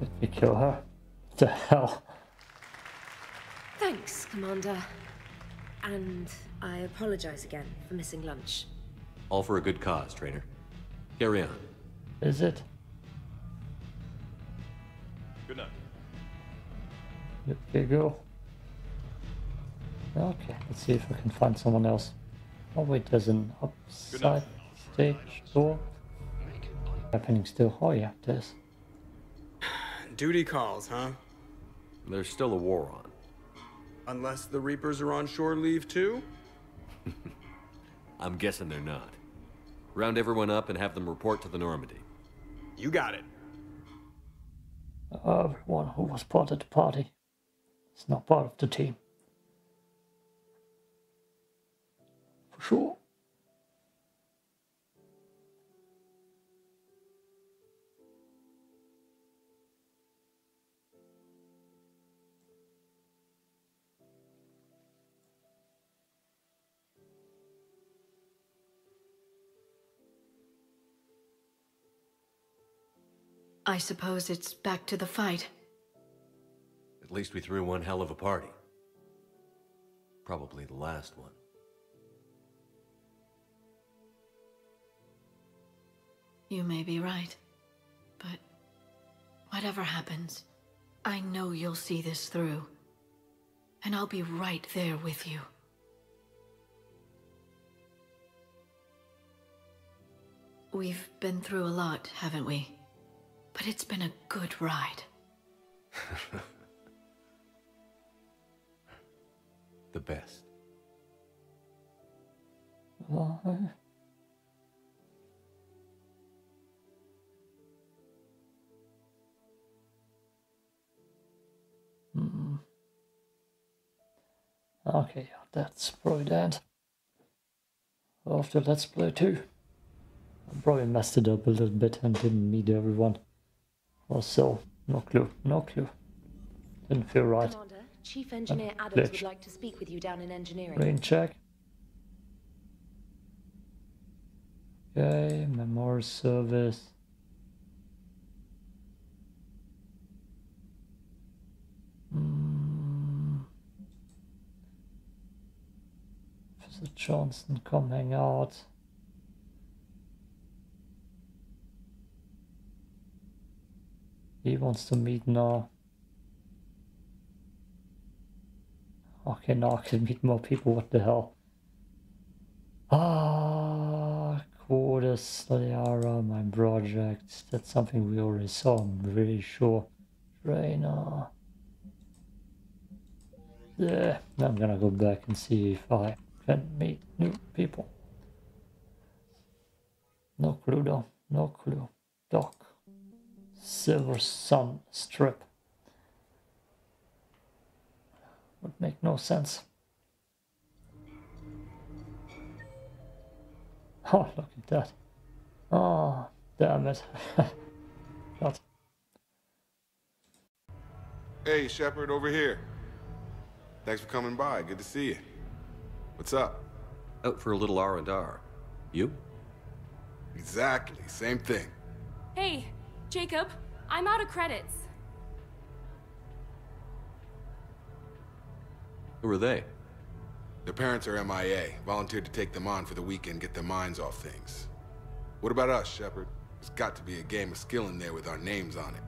Did we kill her? What the hell? Thanks, Commander. And I apologize again for missing lunch. All for a good cause, Traynor. Carry on. Is it? Good night. There you go. Okay, let's see if I can find someone else. Oh wait, there's an upside stage door. Happening still. Oh yeah, this. Duty calls, huh? There's still a war on. Unless the Reapers are on shore leave too? I'm guessing they're not. Round everyone up and have them report to the Normandy. You got it. Everyone who was part of the party is not part of the team. For sure. I suppose it's back to the fight. At least we threw one hell of a party. Probably the last one. You may be right. But whatever happens, I know you'll see this through. And I'll be right there with you. We've been through a lot, haven't we? But it's been a good ride. the best. Why? Hmm. Okay, that's probably the After of the Let's Play too. I probably messed it up a little bit and didn't meet everyone. Or so. No clue. No clue. Didn't feel right. Commander, Chief Engineer Adams glitch. would like to speak with you down in engineering. Rain check. Okay, memory service. Hmm. Officer Johnson, come hang out. He wants to meet now. Okay, now I can meet more people. What the hell? Ah, Quartus, Liara, my project. That's something we already saw, I'm really sure. Traynor. Yeah, I'm gonna go back and see if I can meet new people. No clue though, no clue. Doc. Silver Sun Strip. Would make no sense. Oh, look at that. Oh, damn it. Not. Hey, Shepard, over here. Thanks for coming by. Good to see you. What's up? Out for a little R&R. You? Exactly. Same thing. Hey, Jacob, I'm out of credits. Who are they? Their parents are MIA. Volunteered to take them on for the weekend, get their minds off things. What about us, Shepard? There's got to be a game of skill in there with our names on it.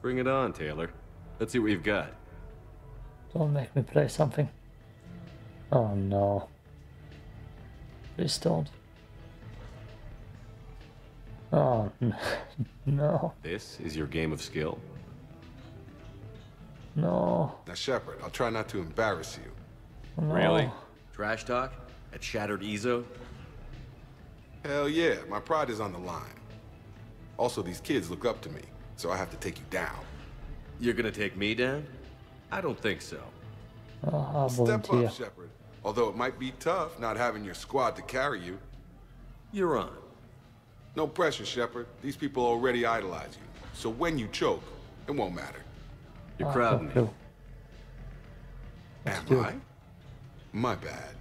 Bring it on, Taylor. Let's see what you've got. Don't make me play something. Oh no. Please don't. Oh no. This is your game of skill? No. Now, Shepard, I'll try not to embarrass you. No. Really? Trash talk? At Shattered Ezo? Hell yeah, my pride is on the line. Also, these kids look up to me, so I have to take you down. You're gonna take me down? I don't think so. Oh, Step volunteer. up, Shepard. Although it might be tough not having your squad to carry you. You're on. No pressure, Shepard. These people already idolize you. So when you choke, it won't matter. You're crowding me. you. Am do I? My bad.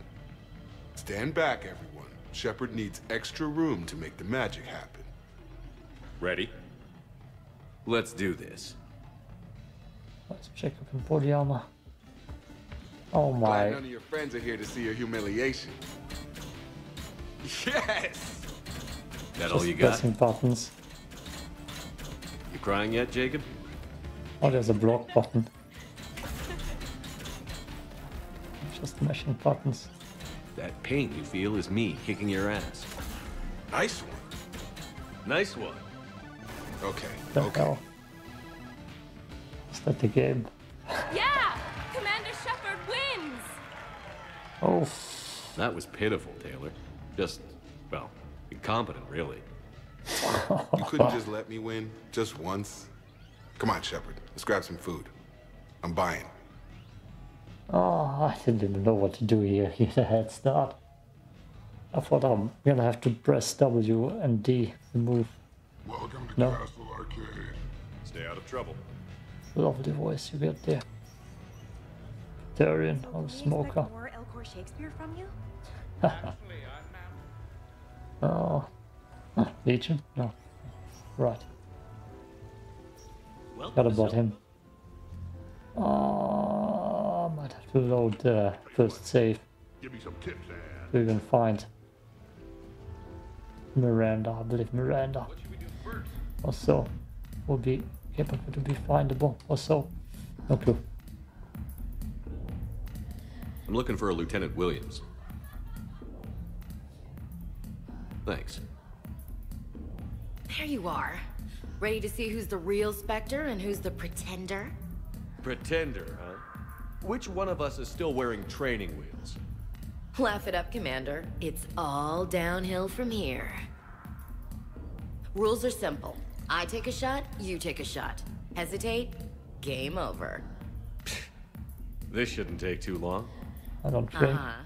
Stand back, everyone. Shepard needs extra room to make the magic happen. Ready? Let's do this. Let's check up in body armor. Oh Glad my. none of your friends are here to see your humiliation. Yes! That all Just you got? pressing buttons. You crying yet, Jacob? Oh, there's a block button. Just mashing buttons. That pain you feel is me kicking your ass. Nice one. Nice one. Okay, The okay. hell? Is that the game? Yeah! Commander Shepard wins! Oh, That was pitiful, Taylor. Just, well, incompetent, really. You couldn't just let me win just once? Come on, Shepard. Let's grab some food. I'm buying. oh, I didn't even know what to do here. He had a head start. I thought I'm gonna have to press W and D to move. Welcome to No. Castle Arcade. Stay out of trouble. Lovely voice you get there. Tyrion, oh We smoker. more Elcor Shakespeare from you? Oh, hmm. Huh, Legion? No. Right. Welcome Got to about Sil- him. Oh, might have to load the first save Give me some tips, and to even find Miranda. I believe Miranda. Or so. Will be capable to be findable. Or so. No clue. I'm looking for a Lieutenant Williams. Thanks. There you are. Ready to see who's the real Spectre and who's the pretender? Pretender, huh? Which one of us is still wearing training wheels? Laugh it up, Commander. It's all downhill from here. Rules are simple. I take a shot, you take a shot. Hesitate, game over. This shouldn't take too long. I don't think. Uh-huh.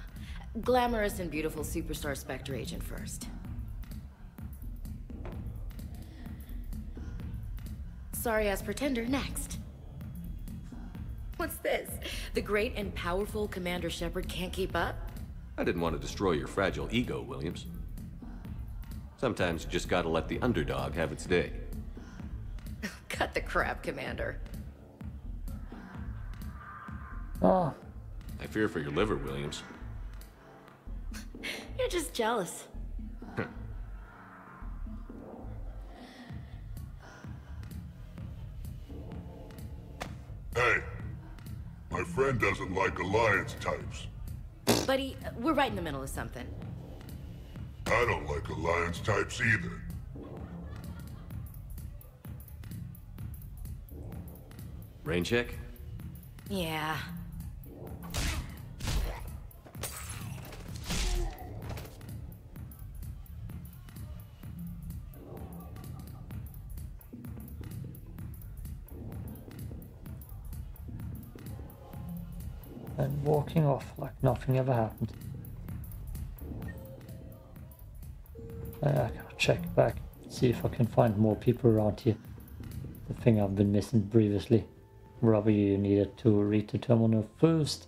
Glamorous and beautiful superstar Spectre agent first. Sorry ass pretender next. What's this? The great and powerful Commander Shepard can't keep up? I didn't want to destroy your fragile ego, Williams. Sometimes you just gotta let the underdog have its day. Cut the crap, Commander. Oh, I fear for your liver, Williams. You're just jealous. Hey, my friend doesn't like alliance types. Buddy, uh, we're right in the middle of something. I don't like alliance types either. Rain check? Yeah. Walking off like nothing ever happened. I gotta check back, see if I can find more people around here. The thing I've been missing previously. Probably you needed to read the terminal first,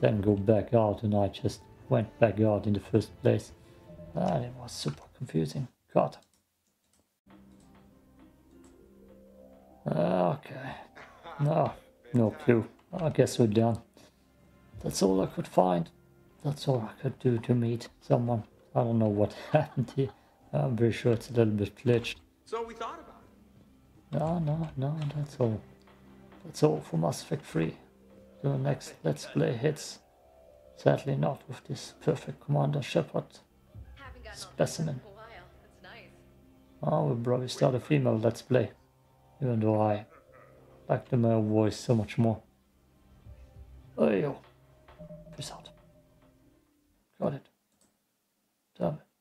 then go back out, and I just went back out in the first place. And it was super confusing. God. Ah, okay. No, no clue. I guess we're done. That's all I could find. That's all I could do to meet someone. I don't know what happened here. I'm very sure it's a little bit glitched. So we thought about it. No, no, no, that's all. That's all for Mass Effect 3. The next Let's Play hits. Sadly not with this perfect Commander Shepard specimen. Oh, we'll probably start a female Let's Play. Even though I like the male voice so much more. Oh, yo. Peace out. Got it. It.